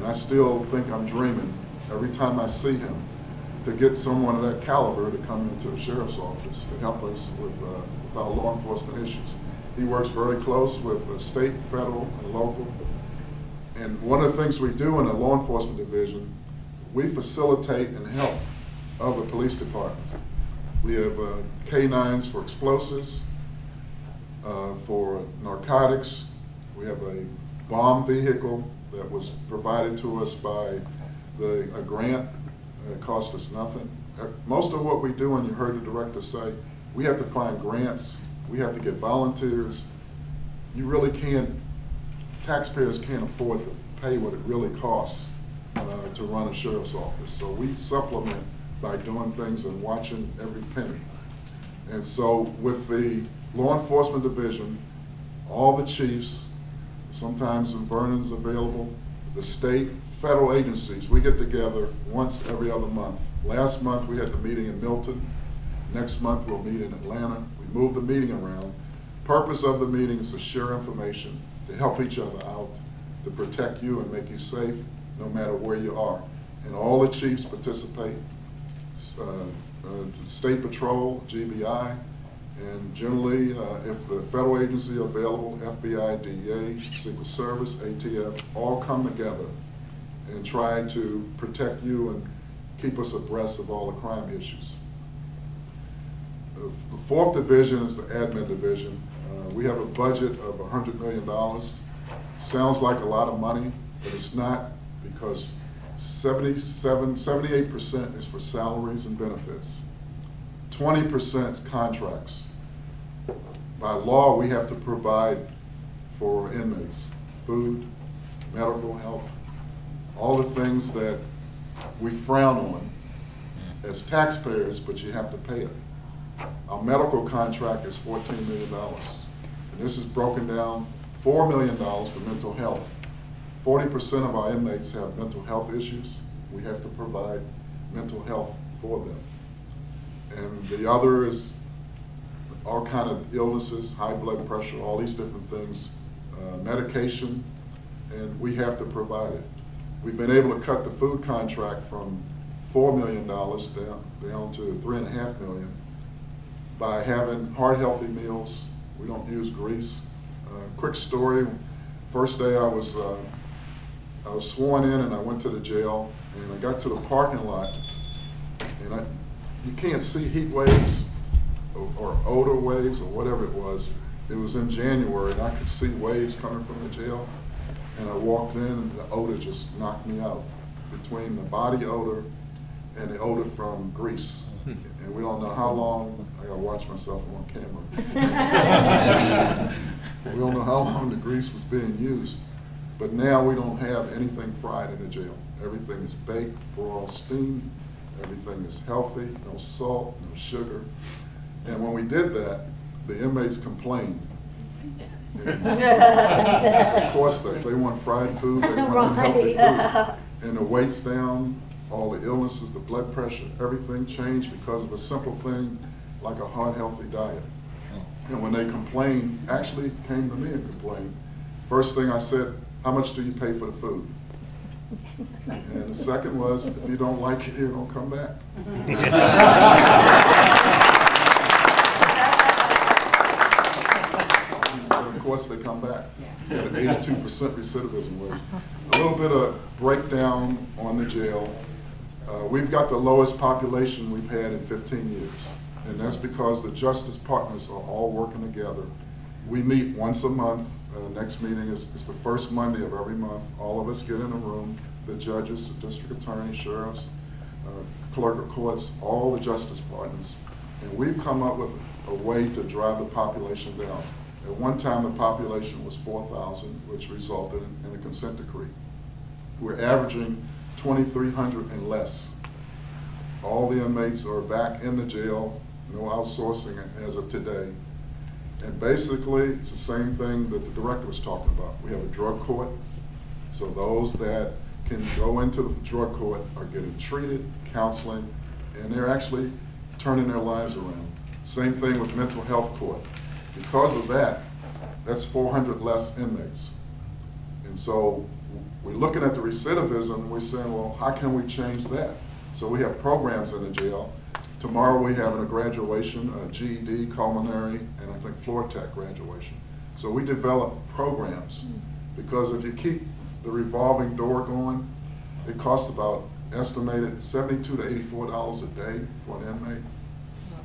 and I still think I'm dreaming every time I see him to get someone of that caliber to come into the sheriff's office to help us with, uh, with our law enforcement issues. He works very close with the state, federal, and local. And one of the things we do in the law enforcement division, we facilitate and help other police departments. We have uh, K-9s for explosives, uh, for narcotics. We have a bomb vehicle that was provided to us by the, a grant. It cost us nothing. Uh, Most of what we do, and you heard the director say, we have to find grants, we have to get volunteers. You really can't, taxpayers can't afford to pay what it really costs uh, to run a sheriff's office. So we supplement by doing things and watching every penny. And so with the law enforcement division, all the chiefs, sometimes in Vernon's available, the state, federal agencies, we get together once every other month. Last month, we had the meeting in Milton. Next month, we'll meet in Atlanta. We move the meeting around. Purpose of the meeting is to share information, to help each other out, to protect you and make you safe, no matter where you are. And all the chiefs participate, uh, uh, State Patrol, GBI, and generally, uh, if the federal agency available, FBI, DEA, Secret Service, ATF, all come together and try to protect you and keep us abreast of all the crime issues. The fourth division is the admin division. Uh, we have a budget of $100 million. Sounds like a lot of money, but it's not because 77, 78% is for salaries and benefits. 20% is contracts. By law, we have to provide for inmates, food, medical help, all the things that we frown on as taxpayers, but you have to pay it. Our medical contract is $14 million. And this is broken down, $4 million for mental health. 40% of our inmates have mental health issues. We have to provide mental health for them. And the other is all kind of illnesses, high blood pressure, all these different things, uh, medication, and we have to provide it. We've been able to cut the food contract from $4 million down, down to 3.5 million by having heart-healthy meals. We don't use grease. Uh, quick story, first day I was, uh, I was sworn in and I went to the jail and I got to the parking lot and I, you can't see heat waves or, or odor waves or whatever it was. It was in January and I could see waves coming from the jail. And I walked in and the odor just knocked me out between the body odor and the odor from grease. Hmm. And we don't know how long, I gotta watch myself on camera. We don't know how long the grease was being used, but now we don't have anything fried in the jail. Everything is baked, broiled, steamed, everything is healthy, no salt, no sugar. And when we did that, the inmates complained. Of course, they, they want fried food, they want unhealthy food. And the weight's down, all the illnesses, the blood pressure, everything changed because of a simple thing like a heart healthy diet. And when they complained, actually came to me and complained, first thing I said, how much do you pay for the food? And the second was, if you don't like it, you don't come back. Course, they come back. We had an eighty-two percent recidivism rate. A little bit of breakdown on the jail. Uh, we've got the lowest population we've had in fifteen years. And that's because the justice partners are all working together. We meet once a month. Uh, next meeting is, is the first Monday of every month. All of us get in a room, the judges, the district attorney, sheriffs, uh, clerk of courts, all the justice partners. And we've come up with a way to drive the population down. At one time, the population was 4,000, which resulted in, a consent decree. We're averaging 2,300 and less. All the inmates are back in the jail, no outsourcing as of today. And basically, it's the same thing that the director was talking about. We have a drug court, so those that can go into the drug court are getting treated, counseling, and they're actually turning their lives around. Same thing with mental health court. Because of that, that's 400 less inmates. And so we're looking at the recidivism, we're saying, well, how can we change that? So we have programs in the jail. Tomorrow we have a graduation, a GED, culinary, and I think floor tech graduation. So we develop programs because if you keep the revolving door going, it costs about estimated 72 to 84 dollars a day for an inmate.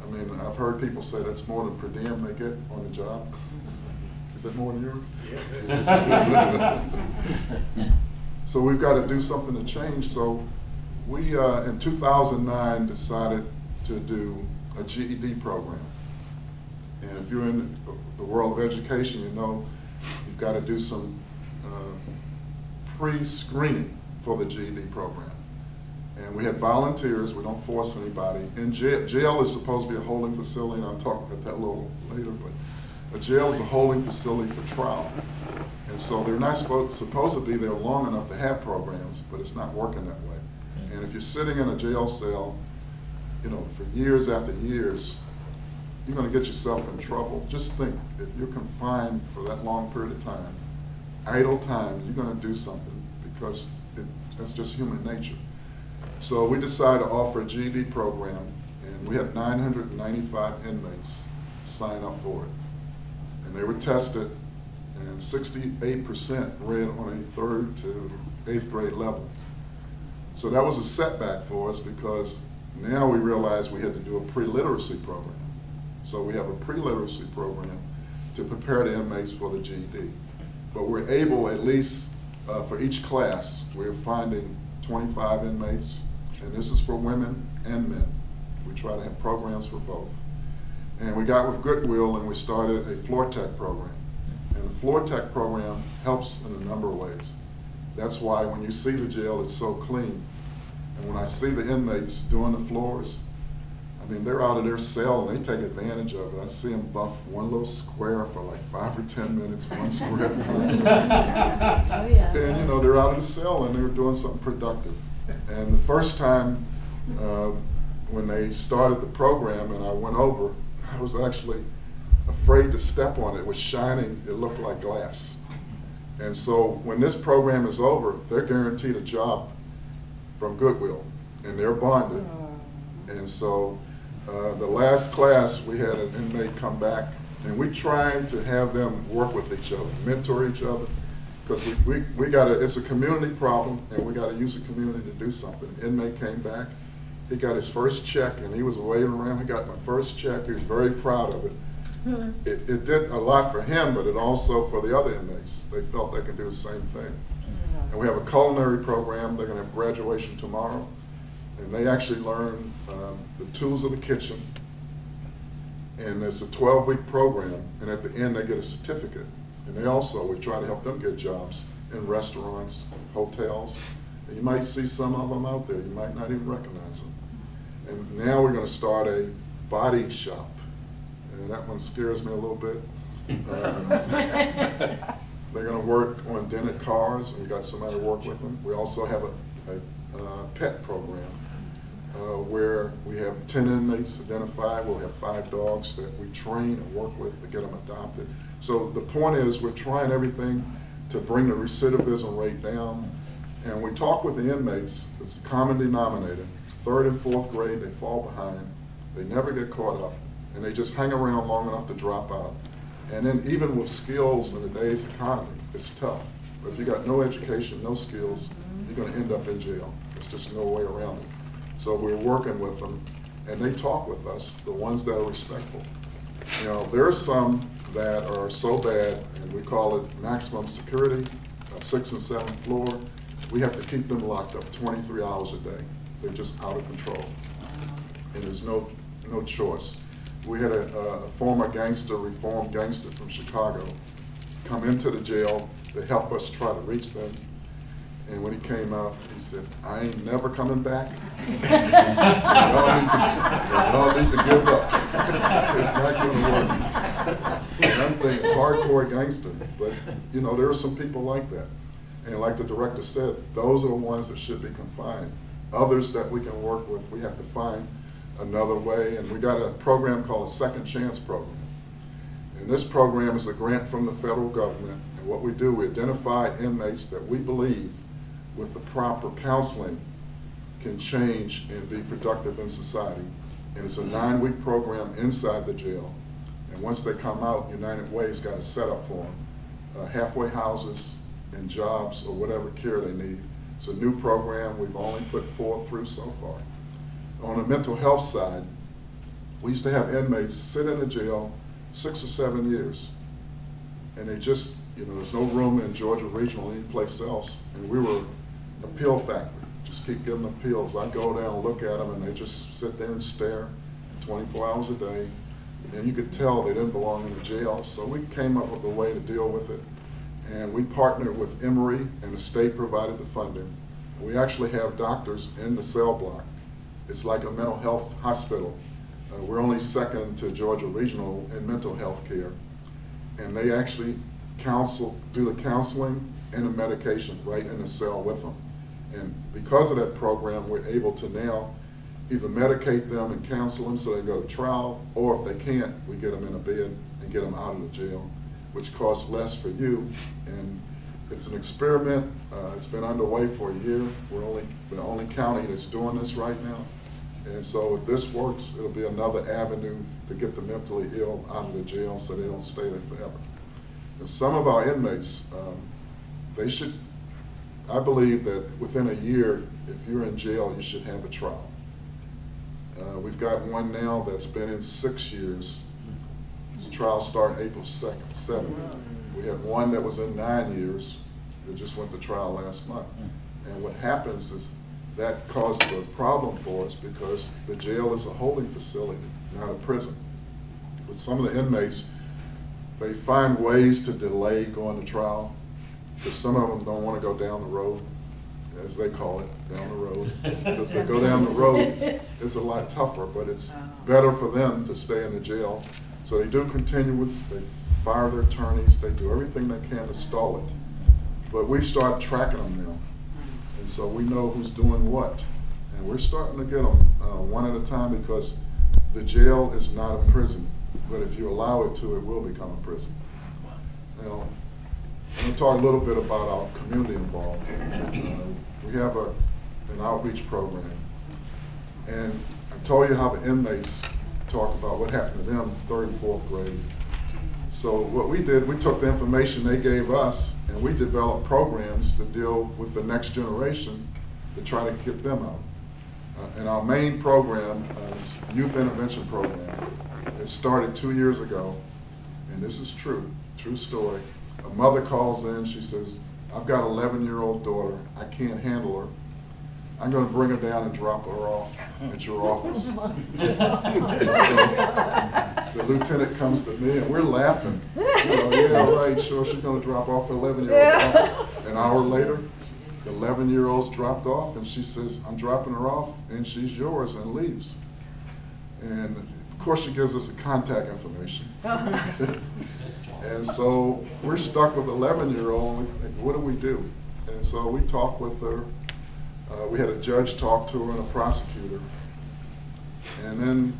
I mean, I've heard people say that's more than per diem they get on the job. Is that more than yours? Yeah. So we've got to do something to change. So we, uh, in 2009, decided to do a GED program. And if you're in the world of education, you know you've got to do some uh, pre-screening for the GED program. And we had volunteers, we don't force anybody. And jail, jail is supposed to be a holding facility, and I'll talk about that a little later, but a jail is a holding facility for trial. And so they're not supposed, supposed to be there long enough to have programs, but it's not working that way. Mm-hmm. And if you're sitting in a jail cell, you know, for years after years, you're gonna get yourself in trouble. Just think, if you're confined for that long period of time, idle time, you're gonna do something because it, that's just human nature. So we decided to offer a GED program, and we had 995 inmates sign up for it. And they were tested, and 68% read on a third to eighth grade level. So that was a setback for us because now we realized we had to do a pre-literacy program. So we have a pre-literacy program to prepare the inmates for the GED. But we're able, at least uh, for each class, we're finding 25 inmates, and this is for women and men. We try to have programs for both. And we got with Goodwill and we started a floor tech program. And the floor tech program helps in a number of ways. That's why when you see the jail, it's so clean. And when I see the inmates doing the floors, I mean, they're out of their cell and they take advantage of it. I see them buff one little square for like five or 10 minutes, one square a time. Oh, yeah. And, you know, they're out of the cell and they're doing something productive. And the first time uh, when they started the program and I went over, I was actually afraid to step on it. It was shining, it looked like glass. And so when this program is over, they're guaranteed a job from Goodwill and they're bonded. And so uh, the last class, we had an inmate come back and we tried to have them work with each other, mentor each other. Because we, we, we got to, it's a community problem and we got to use the community to do something. Inmate came back, he got his first check and he was waving around, I got my first check, he was very proud of it. It, it did a lot for him, but it also for the other inmates. They felt they could do the same thing. And we have a culinary program, they're gonna have graduation tomorrow. And they actually learn um, the tools of the kitchen. And it's a 12-week program, and at the end, they get a certificate. And they also, we try to help them get jobs in restaurants, hotels. And you might see some of them out there, you might not even recognize them. And now we're gonna start a body shop. And that one scares me a little bit. Um, They're gonna work on dented cars, and we got somebody to work with them. We also have a, a, uh pet program, uh, where we have ten inmates identified, we'll have five dogs that we train and work with to get them adopted. So the point is, we're trying everything to bring the recidivism rate down, and we talk with the inmates, it's a common denominator. Third and fourth grade, they fall behind, they never get caught up, and they just hang around long enough to drop out. And then even with skills in today's economy, it's tough. If you got no education, no skills, you're gonna end up in jail. There's just no way around it. So we're working with them, and they talk with us, the ones that are respectful. You know, there are some that are so bad, and we call it maximum security, uh, sixth and seventh floor. We have to keep them locked up twenty-three hours a day. They're just out of control. And there's no, no choice. We had a, a former gangster, reformed gangster from Chicago, come into the jail to help us try to reach them. And when he came out, he said, I ain't never coming back. Y'all need to, need to give up. It's not gonna work. And I'm thinking hardcore gangster, but, you know, there are some people like that. And like the director said, those are the ones that should be confined. Others that we can work with, we have to find another way. And we got a program called a Second Chance Program. And this program is a grant from the federal government. And what we do, we identify inmates that we believe with the proper counseling can change and be productive in society. And it's a nine-week program inside the jail. And once they come out, United Way's got a setup for them. Uh, halfway houses and jobs or whatever care they need. It's a new program. We've only put four through so far. On the mental health side, we used to have inmates sit in the jail six or seven years. And they just, you know, there's no room in Georgia Regional or anyplace else. And we were pill factory. Just keep giving them pills. I go down and look at them and they just sit there and stare 24 hours a day. And you could tell they didn't belong in the jail. So we came up with a way to deal with it. And we partnered with Emory and the state provided the funding. We actually have doctors in the cell block. It's like a mental health hospital. Uh, we're only second to Georgia Regional in mental health care. And they actually counsel, do the counseling and the medication right in the cell with them. And because of that program, we're able to now either medicate them and counsel them so they go to trial, or if they can't, we get them in a bed and get them out of the jail, which costs less for you. And it's an experiment. Uh, it's been underway for a year. We're only the only county that's doing this right now. And so if this works, it'll be another avenue to get the mentally ill out of the jail so they don't stay there forever. Some of our inmates, um, they should, I believe that within a year, if you're in jail, you should have a trial. Uh, we've got one now that's been in six years. His trial started April 2nd, 7th. We had one that was in nine years that just went to trial last month. And what happens is that causes a problem for us because the jail is a holding facility, not a prison. But some of the inmates, they find ways to delay going to trial because some of them don't want to go down the road, as they call it, down the road. Because they go down the road, it's a lot tougher, but it's better for them to stay in the jail. So they do continuance, they fire their attorneys, they do everything they can to stall it. But we've started tracking them now. And so we know who's doing what. And we're starting to get them uh, one at a time because the jail is not a prison. But if you allow it to, it will become a prison. Now, I'm going to talk a little bit about our community involvement. Uh, we have a, an outreach program. And I told you how the inmates talk about what happened to them third and fourth grade. So what we did, we took the information they gave us and we developed programs to deal with the next generation to try to get them out. Uh, and our main program is Youth Intervention Program. It started two years ago, and this is true, true story. A mother calls in, she says, I've got an 11-year-old daughter, I can't handle her. I'm gonna bring her down and drop her off at your office. So, The lieutenant comes to me and we're laughing. You know, yeah, right, sure, she's gonna drop off her 11-year-old office. An hour later, the 11-year-old's dropped off and she says, I'm dropping her off and she's yours and leaves. And of course, she gives us the contact information. And so we're stuck with 11-year-old, and we think, what do we do? And so we talked with her. Uh, we had a judge talk to her and a prosecutor. And then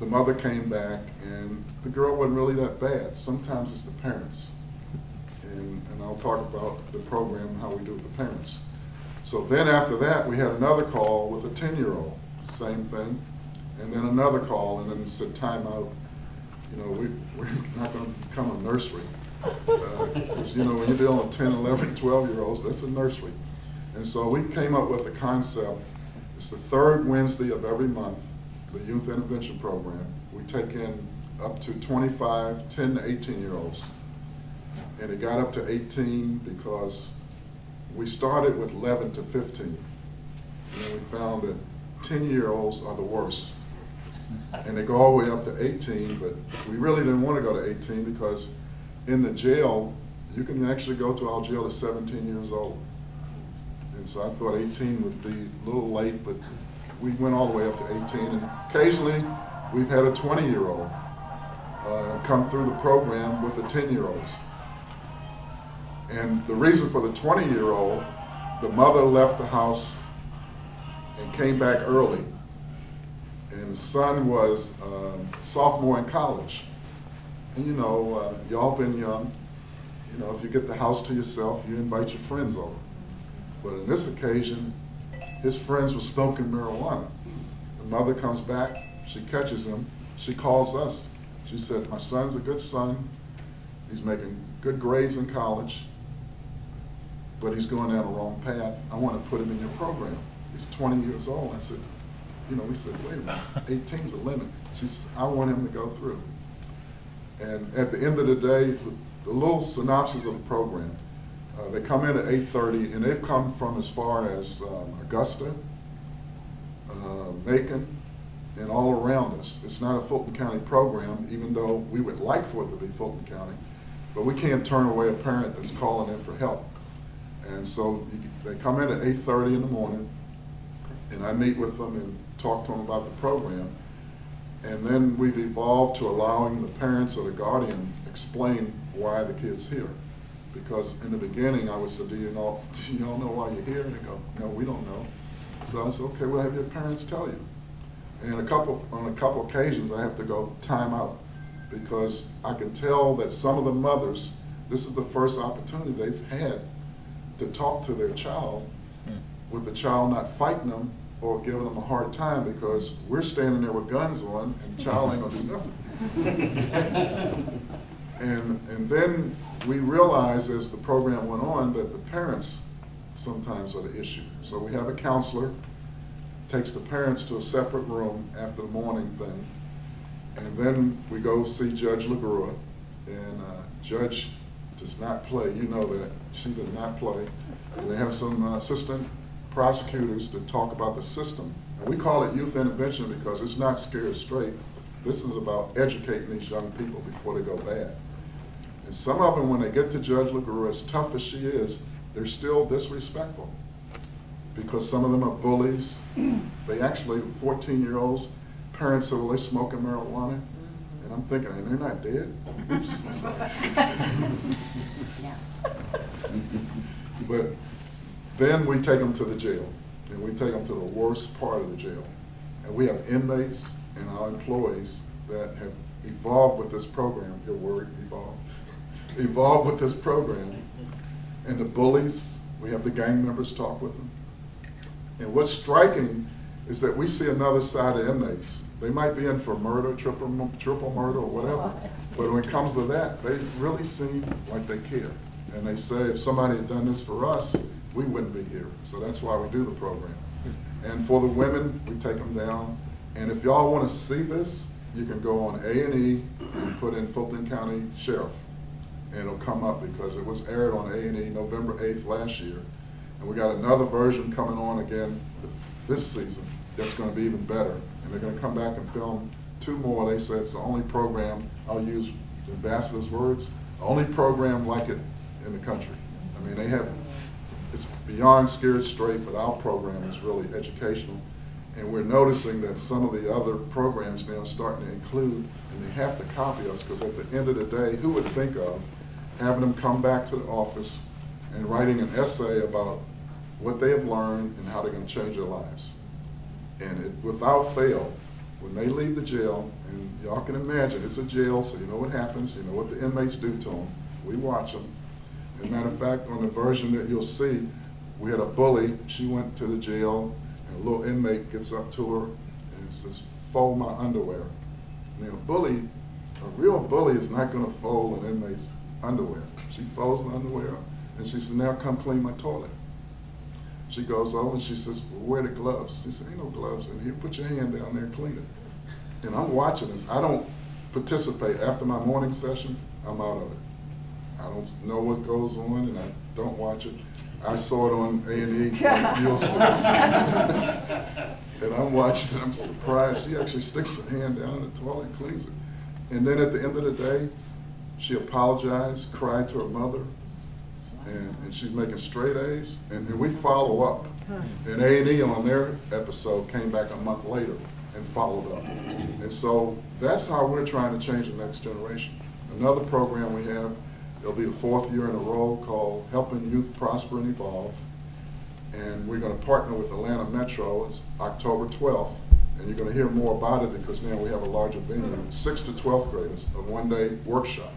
the mother came back, and the girl wasn't really that bad. Sometimes it's the parents. And, and I'll talk about the program and how we do with the parents. So then after that, we had another call with a 10-year-old, same thing. And then another call, and then said timeout. You know, we, we're not gonna become a nursery. Uh, because, you know, when you're dealing with 10, 11, 12-year-olds, that's a nursery. And so we came up with a concept. It's the third Wednesday of every month, the Youth Intervention Program. We take in up to 25, 10 to 18-year-olds. And it got up to 18 because we started with 11 to 15. And we found that 10-year-olds are the worst. And they go all the way up to 18, but we really didn't want to go to 18 because in the jail, you can actually go to our jail at 17 years old. And so I thought 18 would be a little late, but we went all the way up to 18. And occasionally, we've had a 20-year-old uh, come through the program with the 10-year-olds. And the reason for the 20-year-old, the mother left the house and came back early. And the son was um, sophomore in college. And you know, uh, y'all been young. You know, if you get the house to yourself, you invite your friends over. But in this occasion, his friends were smoking marijuana. The mother comes back, she catches him, she calls us. She said, my son's a good son, he's making good grades in college, but he's going down the wrong path. I want to put him in your program. He's 20 years old. I said, you know, we said, wait a minute, 18's a limit. She says, I want him to go through. And at the end of the day, the little synopsis of the program, uh, they come in at 8.30, and they've come from as far as um, Augusta, uh, Macon, and all around us. It's not a Fulton County program, even though we would like for it to be Fulton County, but we can't turn away a parent that's calling in for help. And so you, they come in at 8.30 in the morning, and I meet with them and talk to them about the program. And then we've evolved to allowing the parents or the guardian explain why the kid's here. Because in the beginning, I would say, do you know, do you all know why you're here? And they go, no, we don't know. So I said, okay, we'll have your parents tell you. And a couple, on a couple occasions, I have to go time out because I can tell that some of the mothers, this is the first opportunity they've had to talk to their child hmm. with the child not fighting them or giving them a hard time because we're standing there with guns on and child ain't gonna do nothing. and, and then we realized as the program went on that the parents sometimes are the issue. So we have a counselor, takes the parents to a separate room after the morning thing, and then we go see Judge LaGrua, and uh, Judge does not play, you know that, she does not play. And they have some uh, assistant prosecutors to talk about the system. And we call it youth intervention because it's not scared straight. This is about educating these young people before they go bad. And some of them, when they get to Judge LaGrua, as tough as she is, they're still disrespectful. Because some of them are bullies. They actually, 14-year-olds, parents well, they're smoking marijuana. And I'm thinking, and they're not dead? Oops, But then we take them to the jail, and we take them to the worst part of the jail. And we have inmates and our employees that have evolved with this program, your word, evolved, evolved with this program. And the bullies, we have the gang members talk with them. And what's striking is that we see another side of inmates. They might be in for murder, triple, triple murder, or whatever, but when it comes to that, they really seem like they care. And they say, if somebody had done this for us, we wouldn't be here. So that's why we do the program. And for the women, we take them down. And if y'all want to see this, you can go on A and put in Fulton County Sheriff. And it'll come up because it was aired on A and E November 8th last year. And we got another version coming on again this season that's going to be even better. And they're going to come back and film two more. They say it's the only program, I'll use the ambassador's words, only program like it in the country. I mean, they have, it's beyond scared straight, but our program is really educational. And we're noticing that some of the other programs now are starting to include, and they have to copy us, because at the end of the day, who would think of having them come back to the office and writing an essay about what they have learned and how they're going to change their lives? And it, without fail, when they leave the jail, and y'all can imagine, it's a jail, so you know what happens, you know what the inmates do to them. We watch them. As a matter of fact, on the version that you'll see, we had a bully, she went to the jail, and a little inmate gets up to her and says, fold my underwear. Now, a bully a real bully is not gonna fold an inmate's underwear. She folds the underwear and she says, now come clean my toilet. She goes over and she says, well, where are the gloves? She said, ain't no gloves in here, put your hand down there and clean it. And I'm watching this, I don't participate, after my morning session, I'm out of it. I don't know what goes on and I don't watch it. I saw it on A and E. And I'm watching, I'm surprised, she actually sticks her hand down in the toilet and cleans it. And then at the end of the day, she apologized, cried to her mother, and, and she's making straight A's, and, and we follow up. And A and E on their episode came back a month later and followed up. And so that's how we're trying to change the next generation. Another program we have, it'll be the fourth year in a row called Helping Youth Prosper and Evolve. And we're gonna partner with Atlanta Metro, it's October twelfth, and you're gonna hear more about it because now we have a larger venue, mm-hmm. sixth to twelfth graders, a one-day workshop.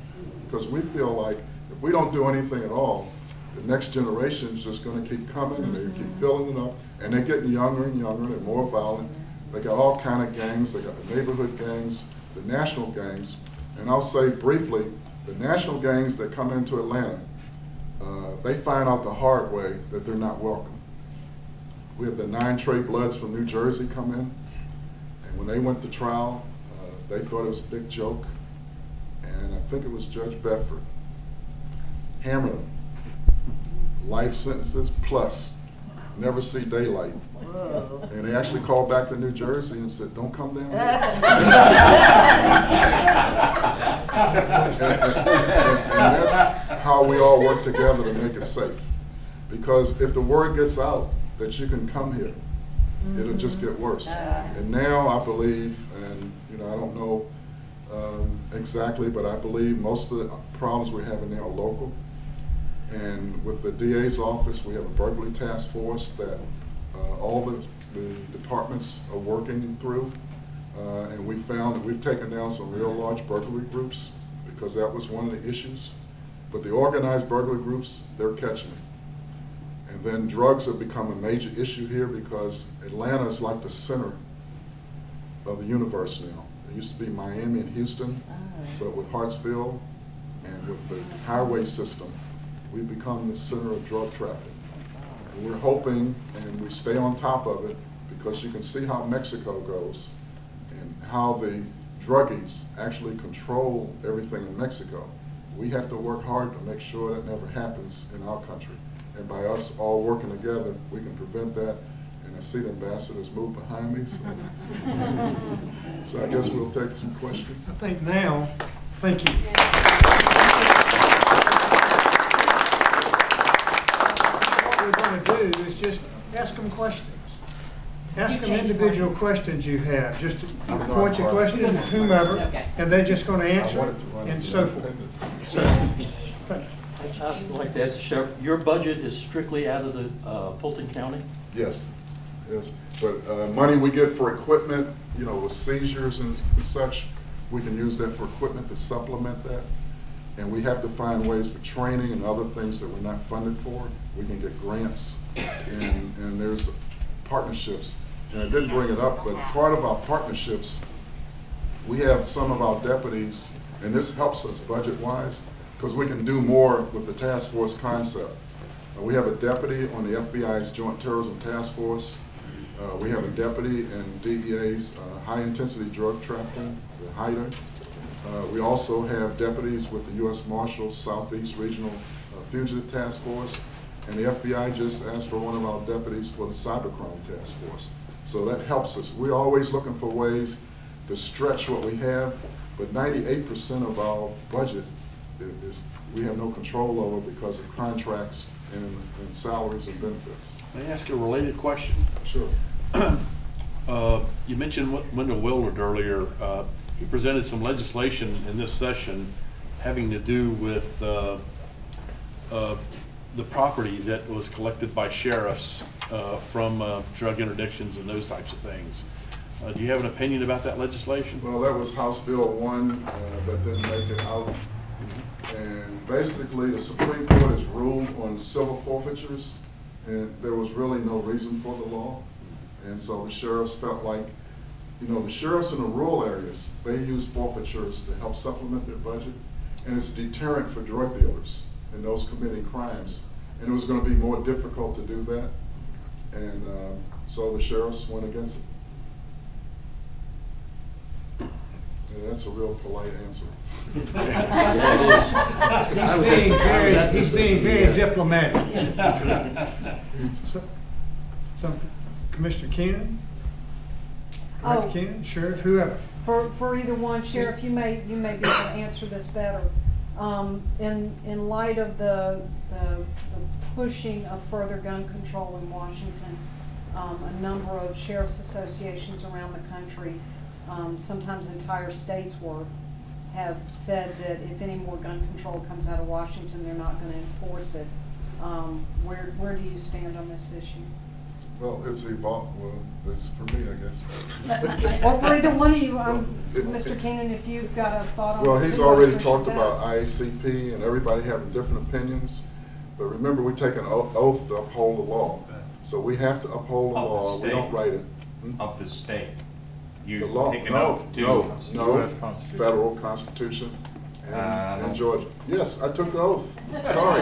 Because we feel like if we don't do anything at all, the next generation is just gonna keep coming and they keep mm-hmm. filling it up, and they're getting younger and younger, they're more violent. They got all kind of gangs, they got the neighborhood gangs, the national gangs, and I'll say briefly, the national gangs that come into Atlanta, uh, they find out the hard way that they're not welcome. We have the nine Trey Bloods from New Jersey come in, and when they went to trial, uh, they thought it was a big joke, and I think it was Judge Bedford hammered them. Life sentences plus never see daylight. And they actually called back to New Jersey and said, don't come down here. And and that's how we all work together to make it safe. Because if the word gets out that you can come here, it'll just get worse. And now I believe, and you know, I don't know um, exactly, but I believe most of the problems we're having now are local. And with the DA's office, we have a burglary task force that uh, all the, the departments are working through. Uh, and we found that we've taken down some real large burglary groups because that was one of the issues. But the organized burglary groups, they're catching it. And then drugs have become a major issue here because Atlanta is like the center of the universe now. It used to be Miami and Houston, but with Hartsfield and with the highway system, we've become the center of drug trafficking. And we're hoping, and we stay on top of it, because you can see how Mexico goes how the druggies actually control everything in Mexico. We have to work hard to make sure that never happens in our country. And by us all working together, we can prevent that. And I see the ambassadors move behind me, so. So I guess we'll take some questions. I think now, thank you. What we're going to do is just ask them questions. Ask them individual questions you have, just point your question to whomever, and they're just going to answer it and so forth. So, I'd like to ask the sheriff, your budget is strictly out of the uh, Fulton County? Yes, yes. But uh, money we get for equipment, you know, with seizures and such, we can use that for equipment to supplement that. And we have to find ways for training and other things that we're not funded for. We can get grants and, and there's partnerships. And I didn't bring it up, but part of our partnerships, we have some of our deputies, and this helps us budget-wise, because we can do more with the task force concept. Uh, we have a deputy on the FBI's Joint Terrorism Task Force. Uh, we have a deputy in DEA's uh, high-intensity drug trafficking, the HIDTA. Uh, we also have deputies with the U.S. Marshals Southeast Regional uh, Fugitive Task Force. And the FBI just asked for one of our deputies for the Cybercrime Task Force. So that helps us. We're always looking for ways to stretch what we have, but 98% of our budget is, we have no control over because of contracts and, and salaries and benefits. May I ask a related question? Sure. Uh, You mentioned Wen- Wendell Willard earlier. Uh, He presented some legislation in this session having to do with uh, uh, the property that was collected by sheriffs uh, from uh, drug interdictions and those types of things. Uh, Do you have an opinion about that legislation? Well, that was House Bill one, uh, but didn't make it out. And basically, the Supreme Court has ruled on civil forfeitures, and there was really no reason for the law. And so the sheriffs felt like you know, the sheriffs in the rural areas, they use forfeitures to help supplement their budget, and it's a deterrent for drug dealers and those committing crimes. And it was gonna be more difficult to do that, and, uh, so the sheriffs went against it. And that's a real polite answer. He's being very, he's being very diplomatic. So- Some, Commissioner Keenan? Oh. Director Keenan, Sheriff, whoever. For, for either one, Sheriff, you may, you may be able to answer this better. Um, in, in light of the, the the pushing of further gun control in Washington, um, a number of sheriff's associations around the country, um, sometimes entire states worth, have said that if any more gun control comes out of Washington, they're not gonna enforce it. Um, where, where do you stand on this issue? Well, it's evolved, well, it's for me, I guess. Or for either one of you, um, It- Mr. Keenan, if you've got a thought on. Well, he's too, already Mr. talked Bell. about IACP and everybody having different opinions. But remember, we take an o- oath to uphold the law. So we have to uphold the Of the law. We don't state. write it. Hmm? Of the state. You The law, take an no, oath to- no, no, Constitution. federal constitution and, no. and Georgia. Yes, I took the oath. Sorry.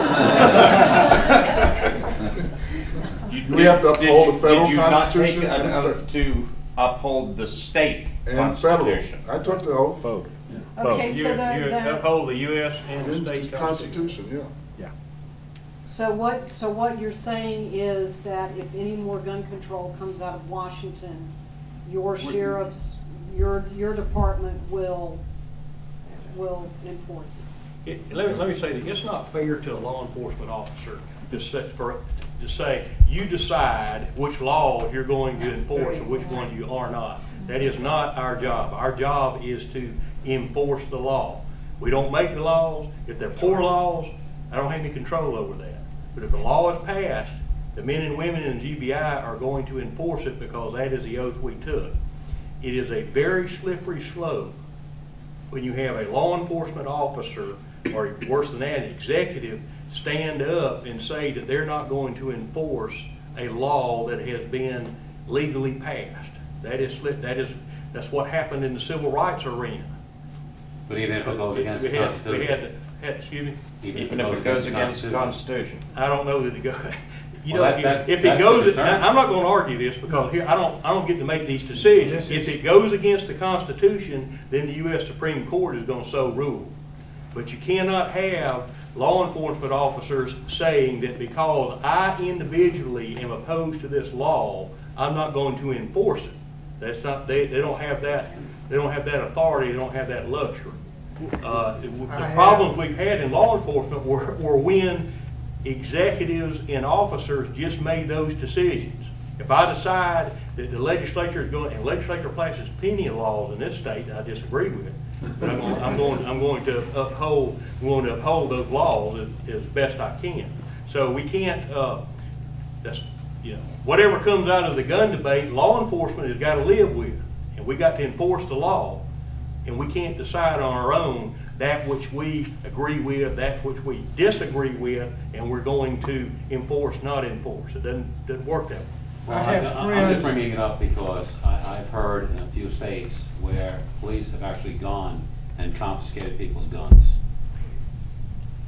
You- We have to did- did uphold you- the federal did you not constitution take and an To uphold the state And federal. constitution. I took the oath. Both. Okay, You, so the, you the, uphold the US and the state the constitution. constitution, yeah. so what, so what you're saying is that if any more gun control comes out of Washington, your sheriffs, your, your department will, will enforce it? It- Let me, let me say that it's not fair to a law enforcement officer to say, for, to say, you decide which laws you're going to enforce and which ones you are not. That is not our job. Our job is to enforce the law. We don't make the laws. If they're poor laws, I don't have any control over that. But if a law is passed, the men and women in GBI are going to enforce it because that is the oath we took. It is a very slippery slope when you have a law enforcement officer, or worse than that, an executive, stand up and say that they're not going to enforce a law that has been legally passed. That is, that is, that's what happened in the civil rights arena. But even if it goes against We the had- We Constitution? had, had, excuse me? Even if it goes against the Constitution. I don't know that it go, you Well, know, that- if that's- if it that's the goes, concern. I'm not gonna argue this because here, I don't, I don't get to make these decisions. This If it goes against the Constitution, then the US Supreme Court is gonna so rule. But you cannot have law enforcement officers saying that because I individually am opposed to this law, I'm not going to enforce it. That's not, they, they don't have that, they don't have that authority, they don't have that luxury. Uh, the I the have- problems we've had in law enforcement were, were when executives and officers just made those decisions. If I decide that the legislature is going, and legislature passes plenty of laws in this state I disagree with, but I'm going, I'm going, I'm going to uphold, going to uphold those laws as, as best I can. So we can't, uh, that's, you know, whatever comes out of the gun debate, law enforcement has got to live with. And we got to enforce the law. And we can't decide on our own that which we agree with, that which we disagree with, and we're going to enforce, not enforce. It doesn't, doesn't work that way. I Well, have I'm just bringing it up because I, I've heard in a few states where police have actually gone and confiscated people's guns.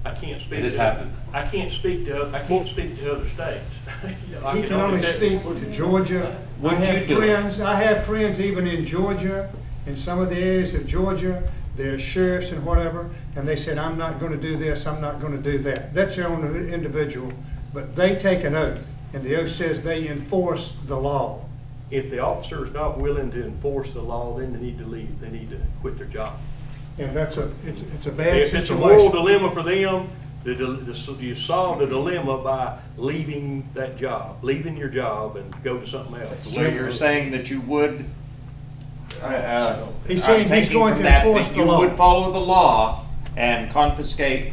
I can't speak. It has to- happened. I can't speak to, I can't speak to other states. You know, I He can only tell- speak to Georgia. I Would have you do friends, I have friends even in Georgia, in some of the areas of Georgia, they're sheriffs and whatever, and they said, I'm not gonna do this, I'm not gonna do that. That's your own individual, but they take an oath, and the oath says they enforce the law. If the officer is not willing to enforce the law, then they need to leave. They need to quit their job. And that's a, it's, it's a bad If it's a moral dilemma for them, the, the, you solve the dilemma by leaving that job, leaving your job and go to something else. So you're saying that you would, uh, uh. He's saying I'm he's taking going from to that enforce that the law. You would follow the law and confiscate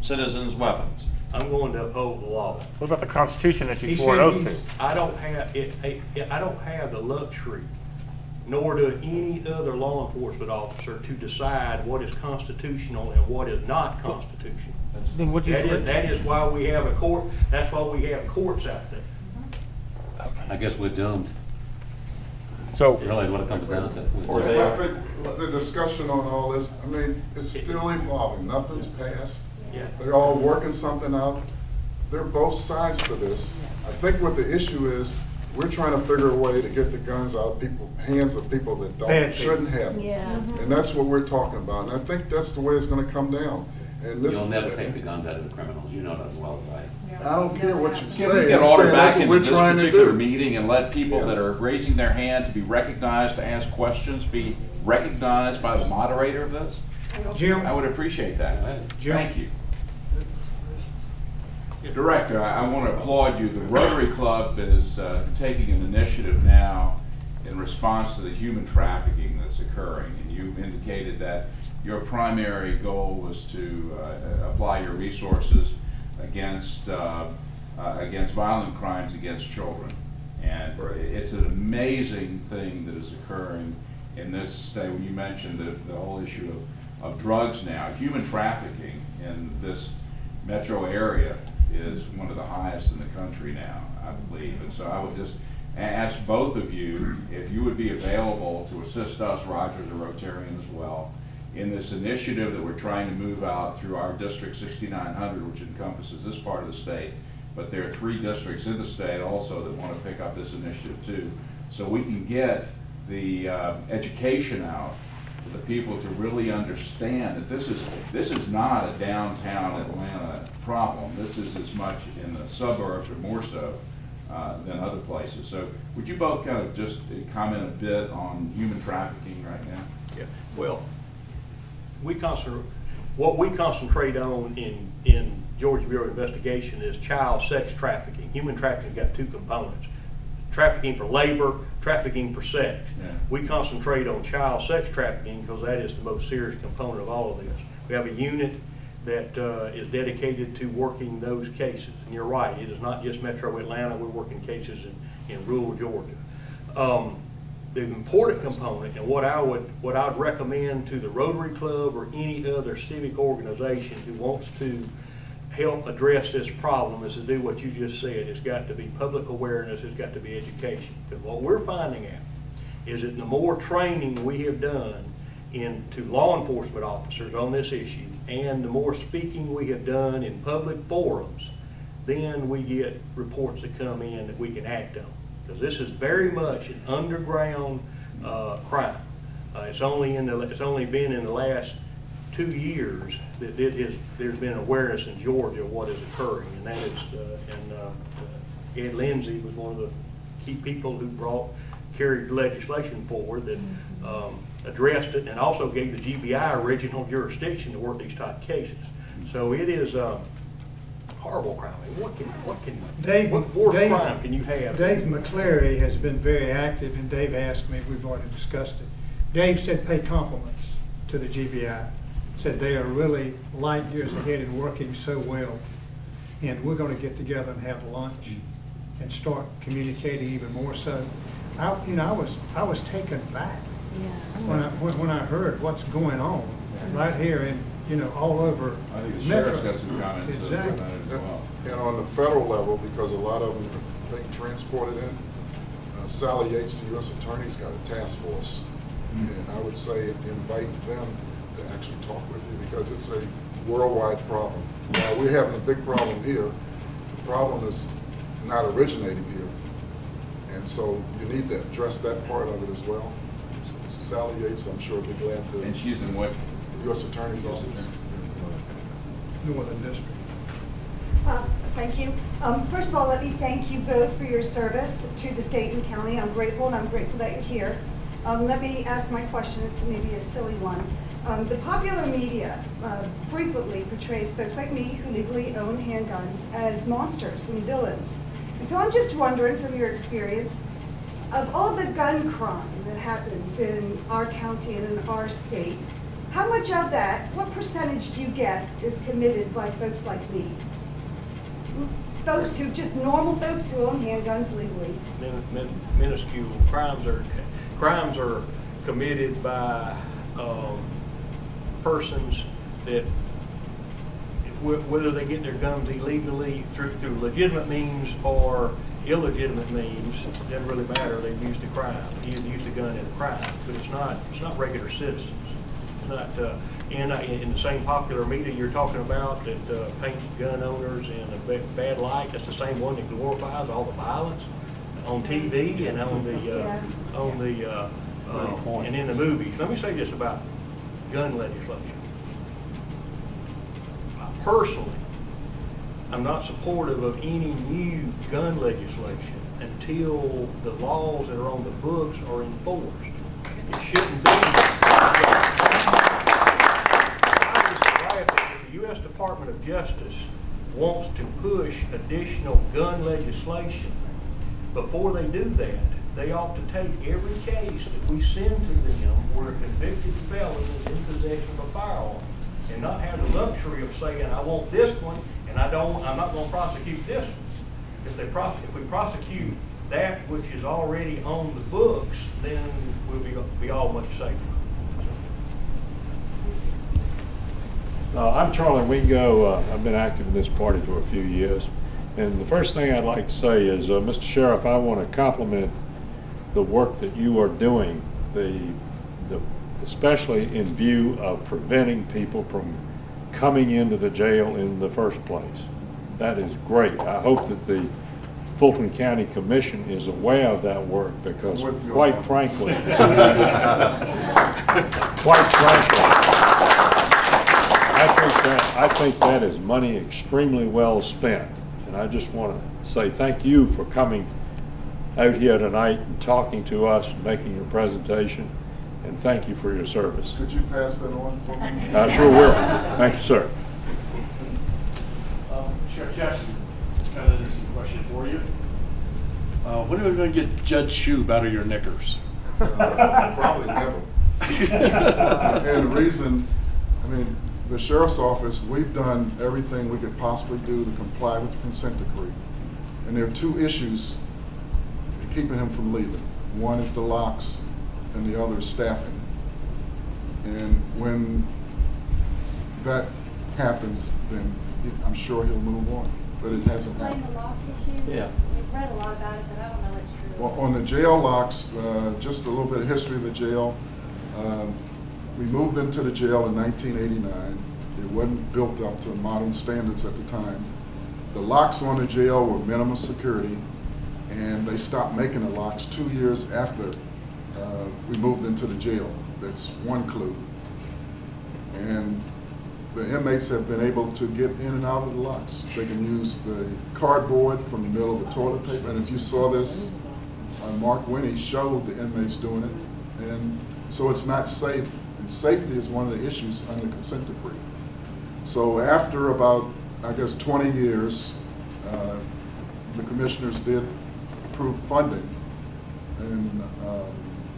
citizens' weapons. I'm going to uphold the law. What about the Constitution that you He swore an said oath he's- to? I don't have, it, it, I don't have the luxury, nor do any other law enforcement officer to decide what is constitutional and what is not constitutional. Then what'd you That swear? is, that is why we have a court, that's why we have courts out there. I guess we're doomed. So, You realize what it comes down to? I think the discussion on all this, I mean, it's still evolving, nothing's passed. Yeah. They're all working something out. They're both sides to this. I think what the issue is, we're trying to figure a way to get the guns out of people, hands of people that don't, people. shouldn't have them. Yeah. And that's what we're talking about, and I think that's the way it's gonna come down. And this. You'll never take the guns out of the criminals, you know that as well as I. I don't care what you Can say, we I'm get order saying back that's what into we're this trying to particular do. meeting and let people Yeah. that are raising their hand to be recognized, to ask questions, be recognized by the moderator of this? Jim? I would appreciate that. Jim? Thank you. Director, I want to applaud you. The Rotary Club is uh, taking an initiative now in response to the human trafficking that's occurring. And you indicated that your primary goal was to uh, apply your resources against, uh, uh, against violent crimes against children. And it's an amazing thing that is occurring in this state. When you mentioned the, the whole issue of, of drugs now, human trafficking in this metro area is one of the highest in the country now, I believe. And so I would just ask both of you if you would be available to assist us, Roger the Rotarian as well, in this initiative that we're trying to move out through our District 6900, which encompasses this part of the state. But there are three districts in the state also that want to pick up this initiative too. So we can get the uh, education out to the people to really understand that this is, this is not a downtown Atlanta problem. This is as much in the suburbs or more so uh, than other places. So would you both kind of just comment a bit on human trafficking right now? Yeah, well, we concentrate, what we concentrate on in, in Georgia Bureau of Investigation is child sex trafficking. Human trafficking's got two components. Trafficking for labor, trafficking for sex. Yeah. We concentrate on child sex trafficking because that is the most serious component of all of this. We have a unit that uh, is dedicated to working those cases. And you're right, it is not just Metro Atlanta, we're working cases in, in rural Georgia. Um, the important component and what I would, what I'd recommend to the Rotary Club or any other civic organization who wants to help address this problem is to do what you just said. It's got to be public awareness, it's got to be education. Because what we're finding out is that the more training we have done into law enforcement officers on this issue, and the more speaking we have done in public forums, then we get reports that come in that we can act on. Because this is very much an underground uh, crime. Uh, It's only in the, it's only been in the last two years that it is, there's been awareness in Georgia of what is occurring. And that is, uh, and uh, uh, Ed Lindsey was one of the key people who brought, carried legislation forward that um, addressed it and also gave the GBI original jurisdiction to work these type cases. So it is a horrible crime. I mean, what can, what can, Dave, what worse Dave- crime can you have? Dave McCleary has been very active, and Dave asked me, we've already discussed it. Dave said pay compliments to the GBI, said they are really light years ahead and working so well. And we're gonna get together and have lunch and start communicating even more so. I, you know, I was, I was taken back when I, when when I heard what's going on right here in, you know, all over I think the Metro. sheriff's got some comments Exactly. about it as well. And on the federal level, because a lot of them are being transported in, uh, Sally Yates, the U.S. Attorney's got a task force. And I would say invite them to actually talk with you because it's a worldwide problem. While we're having a big problem here, the problem is not originating here. And so you need to address that part of it as well. Sally Yates, I'm sure, would be glad to. And she's in what? U.S. Attorney's Office. New Northern District. Uh, Thank you. Um, First of all, let me thank you both for your service to the state and county. I'm grateful, and I'm grateful that you're here. Um, Let me ask my question, it's maybe a silly one. Um, The popular media uh, frequently portrays folks like me who legally own handguns as monsters and villains. And so I'm just wondering, from your experience, of all the gun crime that happens in our county and in our state, how much of that, what percentage do you guess is committed by folks like me? Folks who, just normal folks who own handguns legally. min- min- minuscule crimes are, crimes are committed by, um, persons that whether they get their guns illegally through, through legitimate means or illegitimate means, it doesn't really matter, they've used a crime, used, used a gun in a crime, but it's not, it's not regular citizens. It's not, uh, in, in the same popular media you're talking about that uh, paints gun owners in a bad light, that's the same one that glorifies all the violence on TV and on the, uh, on the, uh, uh, and in the movies. Let me say this about gun legislation. Personally, I'm not supportive of any new gun legislation until the laws that are on the books are enforced. It shouldn't be. I just laugh at if the U.S. Department of Justice wants to push additional gun legislation, before they do that, they ought to take every case that we send to them where a convicted felon is in possession of a firearm and not have the luxury of saying, I want this one and I don't, I'm not gonna prosecute this one. If they prosecute, if we prosecute that which is already on the books, then we'll be, be all much safer. Uh, I'm Charlie Wingo. Uh, I've been active in this party for a few years. And the first thing I'd like to say is, uh, Mr. Sheriff, I want to compliment the work that you are doing, the, the, especially in view of preventing people from coming into the jail in the first place. That is great. I hope that the Fulton County Commission is aware of that work because quite frankly, quite frankly, I think that, I think that is money extremely well spent. And I just want to say thank you for coming out here tonight and talking to us, and making your presentation, and thank you for your service. Could you pass that on for me? I sure will. Thank you, sir. Um, Sheriff Jackson, it's kind of an interesting question for you. Uh, when are we going to get Judge Shoob out of your knickers? Uh, Probably never. And the reason, I mean, the sheriff's office, we've done everything we could possibly do to comply with the consent decree. And there are two issues keeping him from leaving. One is the locks, and the other is staffing. And when that happens, then I'm sure he'll move on, but it hasn't happened. the lock issue? Yeah. We've read a lot about it, but I don't know it's true. Well, on the jail locks, uh, just a little bit of history of the jail. Um, We moved into the jail in 1989. It wasn't built up to modern standards at the time. The locks on the jail were minimum security, and they stopped making the locks two years after uh, we moved into the jail. That's one clue. And the inmates have been able to get in and out of the locks. They can use the cardboard from the middle of the toilet paper, and if you saw this, uh, Mark Winne showed the inmates doing it, and so it's not safe, and safety is one of the issues under consent decree. So after about, I guess, 20 years, uh, the commissioners did approve funding in um,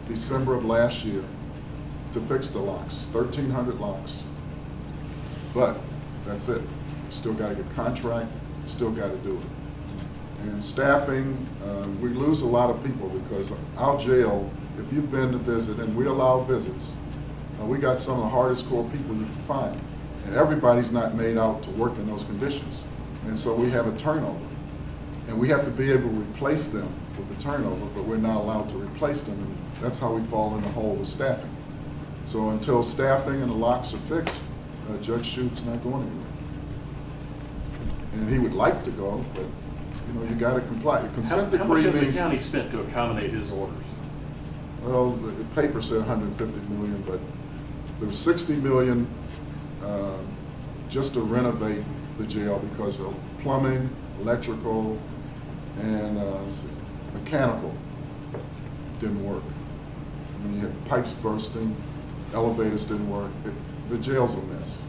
December of last year to fix the locks, 1,300 locks. But that's it. Still got to get contract, still got to do it. And staffing, uh, we lose a lot of people because our jail, if you've been to visit, and we allow visits, uh, we got some of the hardest core people you can find. And everybody's not made out to work in those conditions. And so we have a turnover. And we have to be able to replace them with the turnover, but we're not allowed to replace them. And that's how we fall in the hole with staffing. So until staffing and the locks are fixed, uh, Judge Shoob's not going anywhere. And he would like to go, but, you know, you gotta comply. The How consent how much decree has the county spent to accommodate his orders? well, the the paper said hundred and fifty million, but there was sixty million, um, just to renovate the jail because of plumbing, electrical, and, uh, mechanical didn't work. I mean, you had pipes bursting, elevators didn't work, It- the jail's a mess.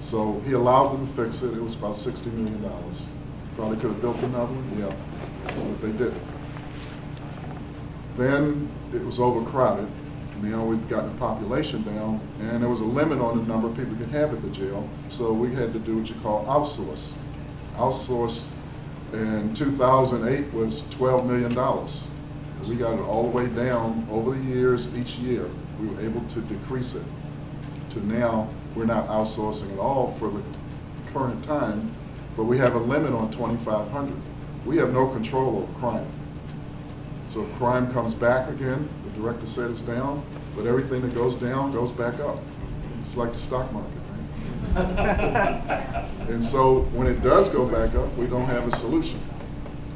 So he allowed them to fix it, it was about sixty million dollars. Probably could have built another one, yeah, but they didn't. Then it was overcrowded, we've gotten the population down, and there was a limit on the number of people we could have at the jail, so we had to do what you call outsource. Outsource in two thousand eight was twelve million dollars. We got it all the way down over the years, each year, we were able to decrease it to now, we're not outsourcing at all for the current time, but we have a limit on twenty-five hundred. We have no control over crime. So if crime comes back again, director said it's down, but everything that goes down goes back up. It's like the stock market? And so when it does go back up, we don't have a solution.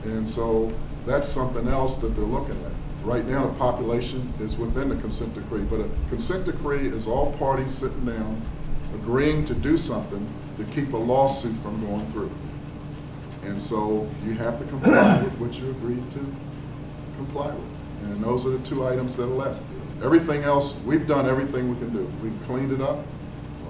And so that's something else that they're looking at. Right now, the population is within the consent decree, but a consent decree is all parties sitting down, agreeing to do something to keep a lawsuit from going through. And so you have to comply with what you agreed to comply with. And those are the two items that are left. Everything else, we've done everything we can do. We've cleaned it up,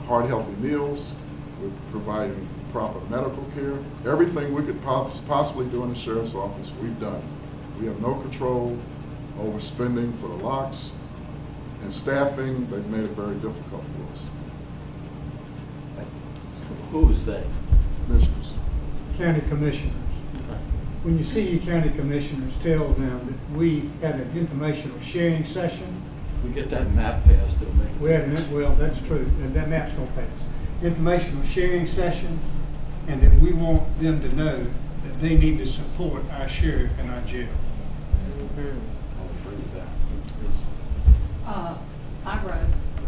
hard healthy meals, we're providing proper medical care. Everything we could pos- possibly do in the sheriff's office, we've done. We have no control over spending for the locks and staffing. They've made it very difficult for us. Who's they? Commissioners. County commissioners. When you see your county commissioners, tell them that we had an informational sharing session. We get that map passed, it'll make. We had, an- well, that's true, and that map's gonna pass. Informational sharing session, and that we want them to know that they need to support our sheriff and our jail. I'll agree with that. Uh, I rode,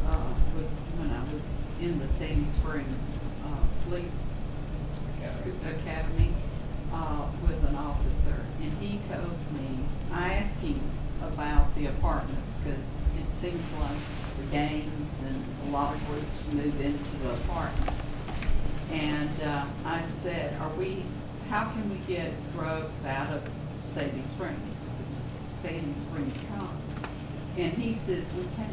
uh, with, when I was in the Sandy Springs, uh, Police Academy, uh, with an officer, and he told me, I asked him about the apartments, cause it seems like the gangs and a lot of groups move into the apartments. And, uh, I said, are we, how can we get drugs out of Sandy Springs? Sandy Springs County. And he says, we can't.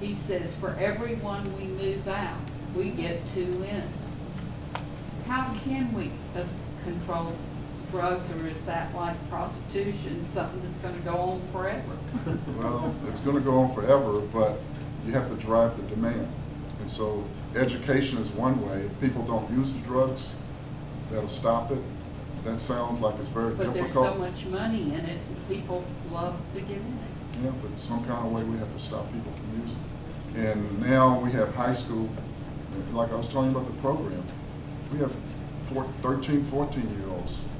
He says, for every one we move out, we get two in. How can we uh, control drugs, or is that like prostitution, something that's gonna go on forever? Well, it's gonna go on forever, but you have to drive the demand. And so education is one way. If people don't use the drugs, that'll stop it. That sounds like it's very But there's difficult. so much money in it, people love to get in it. Yeah, but some kind of way we have to stop people from using it. And now we have high school, like I was telling you about the program, we have four, 13, 14-year-olds, you know,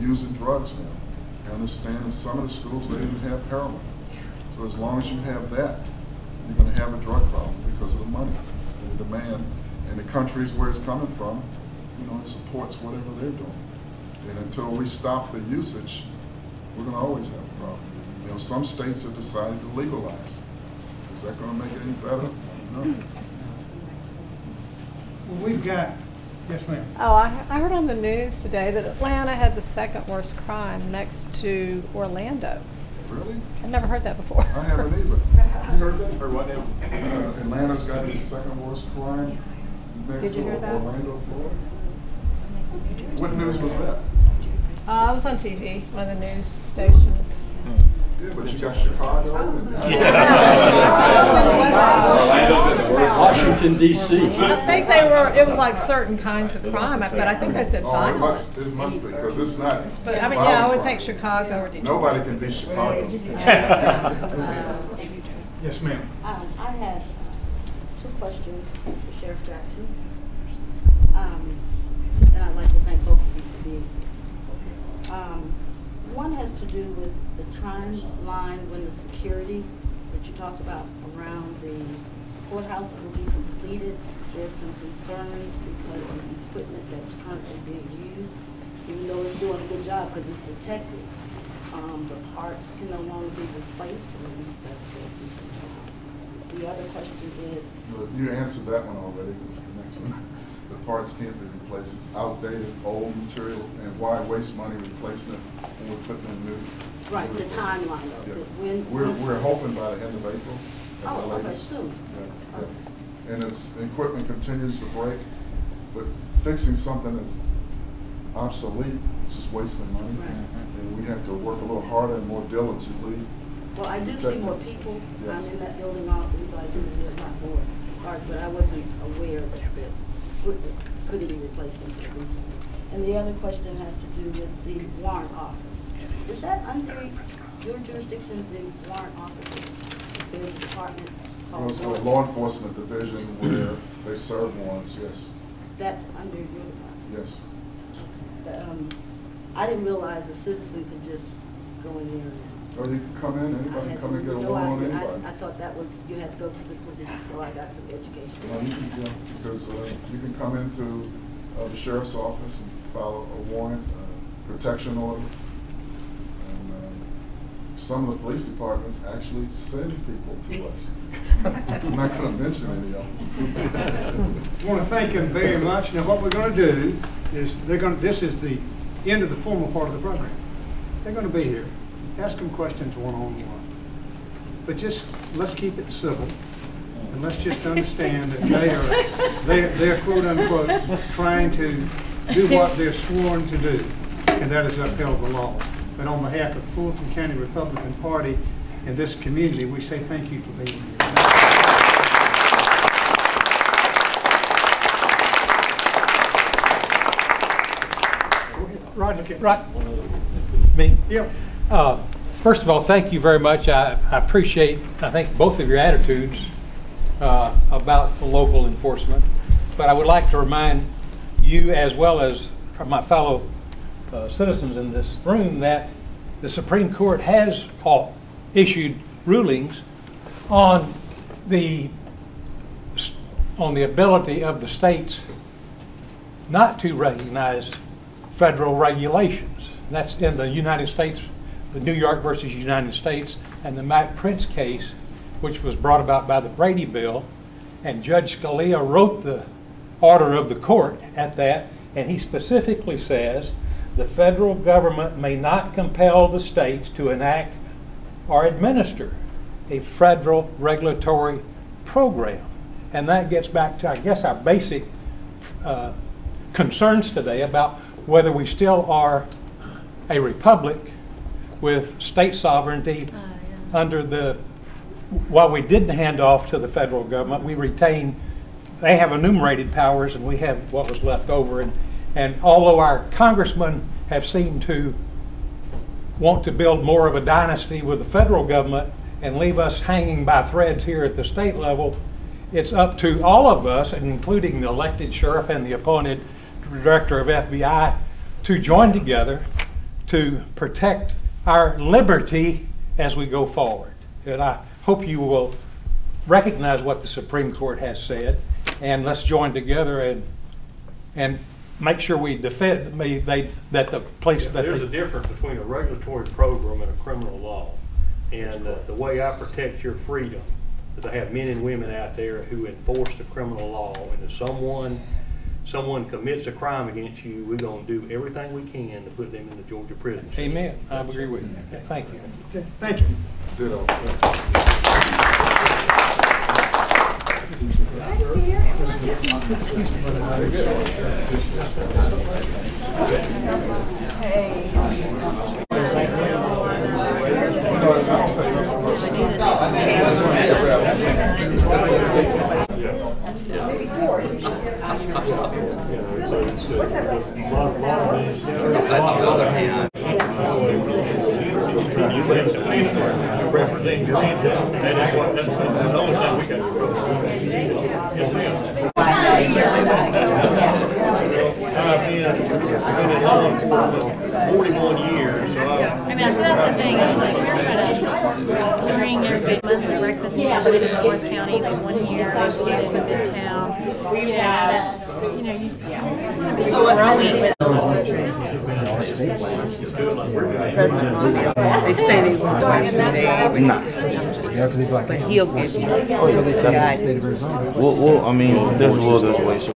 using drugs now. I understand in some of the schools, they didn't have heroin. So as long as you have that, you're gonna have a drug problem because of the money and the demand. And the countries where it's coming from, you know, it supports whatever they're doing. And until we stop the usage, we're gonna always have a problem. You know, some states have decided to legalize. Is that gonna make it any better? No. Well, we've got, yes, ma'am. Oh, I, I heard on the news today that Atlanta had the second worst crime next to Orlando. Really? I've never heard that before. I haven't either. You heard that? Heard what now? Uh, Atlanta's got the second worst crime next Did you to hear that? Orlando, Florida. What news was that? Uh, I was on TV, one of the news stations. Yeah, but you got Chicago and. Washington DC. I think they were, it was like certain kinds of crime, but I think they said Oh, it must, it must be, because it's not. But, I mean, yeah, I would violent think crime. Chicago or Detroit. Nobody can be Chicago. Yes, ma'am. Um, I had two questions for Sheriff Jackson. Um, and I'd like to thank both of you for being here. Um, one has to do with the timeline when the security that you talked about around the courthouse will be completed. There's some concerns because of the equipment that's currently being used, even though it's doing a good job because it's detected. Um, the parts can no longer be replaced, or at least that's what the other question is, You answered that one already, is the next one. The parts can't be replaced, it's outdated, old material, and why waste money replacing it when we're putting in new? right, the timeline of Yes. it, when. We're, when- we're hoping by the end of April. Oh, okay, soon. Yeah, yeah. And as equipment continues to break, but fixing something that's obsolete, it's just wasting money. Right. Mm-hmm. And we have to work a little harder and more diligently. Well, I do see more people, um, Yes. I'm in that building often, so I do see a lot more cars, but I wasn't aware that the equipment couldn't be replaced until recently. And the other question has to do with the warrant office. Is that under your jurisdiction, the warrant office? There's a department Well, called. it's a law enforcement division where they serve warrants, yes. That's under your department. Yes. Um, I didn't realize a citizen could just go in there and. Or you can come in, I anybody had come and get a no loan on idea. I- anybody. I thought that was, you had to go to the police, so I got some education. No, you can, yeah, because uh, you can come into uh, the sheriff's office and file a warrant, uh, protection order. And uh, some of the police departments actually send people to us. I'm not gonna mention any of them. I want to thank them very much. Now, what we're going to do is, they're going, to. this is the end of the formal part of the program. They're going to be here. Ask them questions one-on-one. But just, let's keep it civil, and let's just understand that they are, they're, they're quote-unquote trying to do what they're sworn to do, and that is upheld the law. But on behalf of the Fulton County Republican Party and this community, we say thank you for being here. Roger, Right. Me? Yep. Uh, First of all, thank you very much. I I appreciate, I think, both of your attitudes uh, about the local enforcement. But I would like to remind you, as well as my fellow uh, citizens in this room, that the Supreme Court has issued rulings on the, on the ability of the states not to recognize federal regulations. That's in the United States, the New York versus United States, and the Mack Printz case, which was brought about by the Brady Bill. And Judge Scalia wrote the order of the court at that, and he specifically says, the federal government may not compel the states to enact or administer a federal regulatory program. And that gets back to, I guess, our basic uh, concerns today about whether we still are a republic with state sovereignty oh, under the, while we didn't hand off to the federal government, we retain, they have enumerated powers and we have what was left over. And, and although our congressmen have seemed to want to build more of a dynasty with the federal government and leave us hanging by threads here at the state level, it's up to all of us, including the elected sheriff and the appointed director of GBI, to join together to protect our liberty as we go forward. And I hope you will recognize what the Supreme Court has said, and let's join together and, and make sure we defend, may they, that the place that There's a difference between a regulatory program and a criminal law. And uh, the way I protect your freedom, is I have men and women out there who enforce the criminal law. And if someone, someone commits a crime against you, we're gonna do everything we can to put them in the Georgia prison system. Amen. I agree with you. Thank you. Thank you. Ditto. Maybe four. What's that like? On the other hand, Represent your interests, and that's what, that's another thing we got to do. Yes, ma'am. I've been, I've been in law enforcement forty-one years, so I. I mean, so that's the thing, is like, we're trying to bring everybody monthly breakfast sandwiches in North County, like one year, we did it in Midtown. You know, that's, you know, you. So what They say they want to name. But he'll give you guidance. Well, well, I mean, there's, a well, there's ways.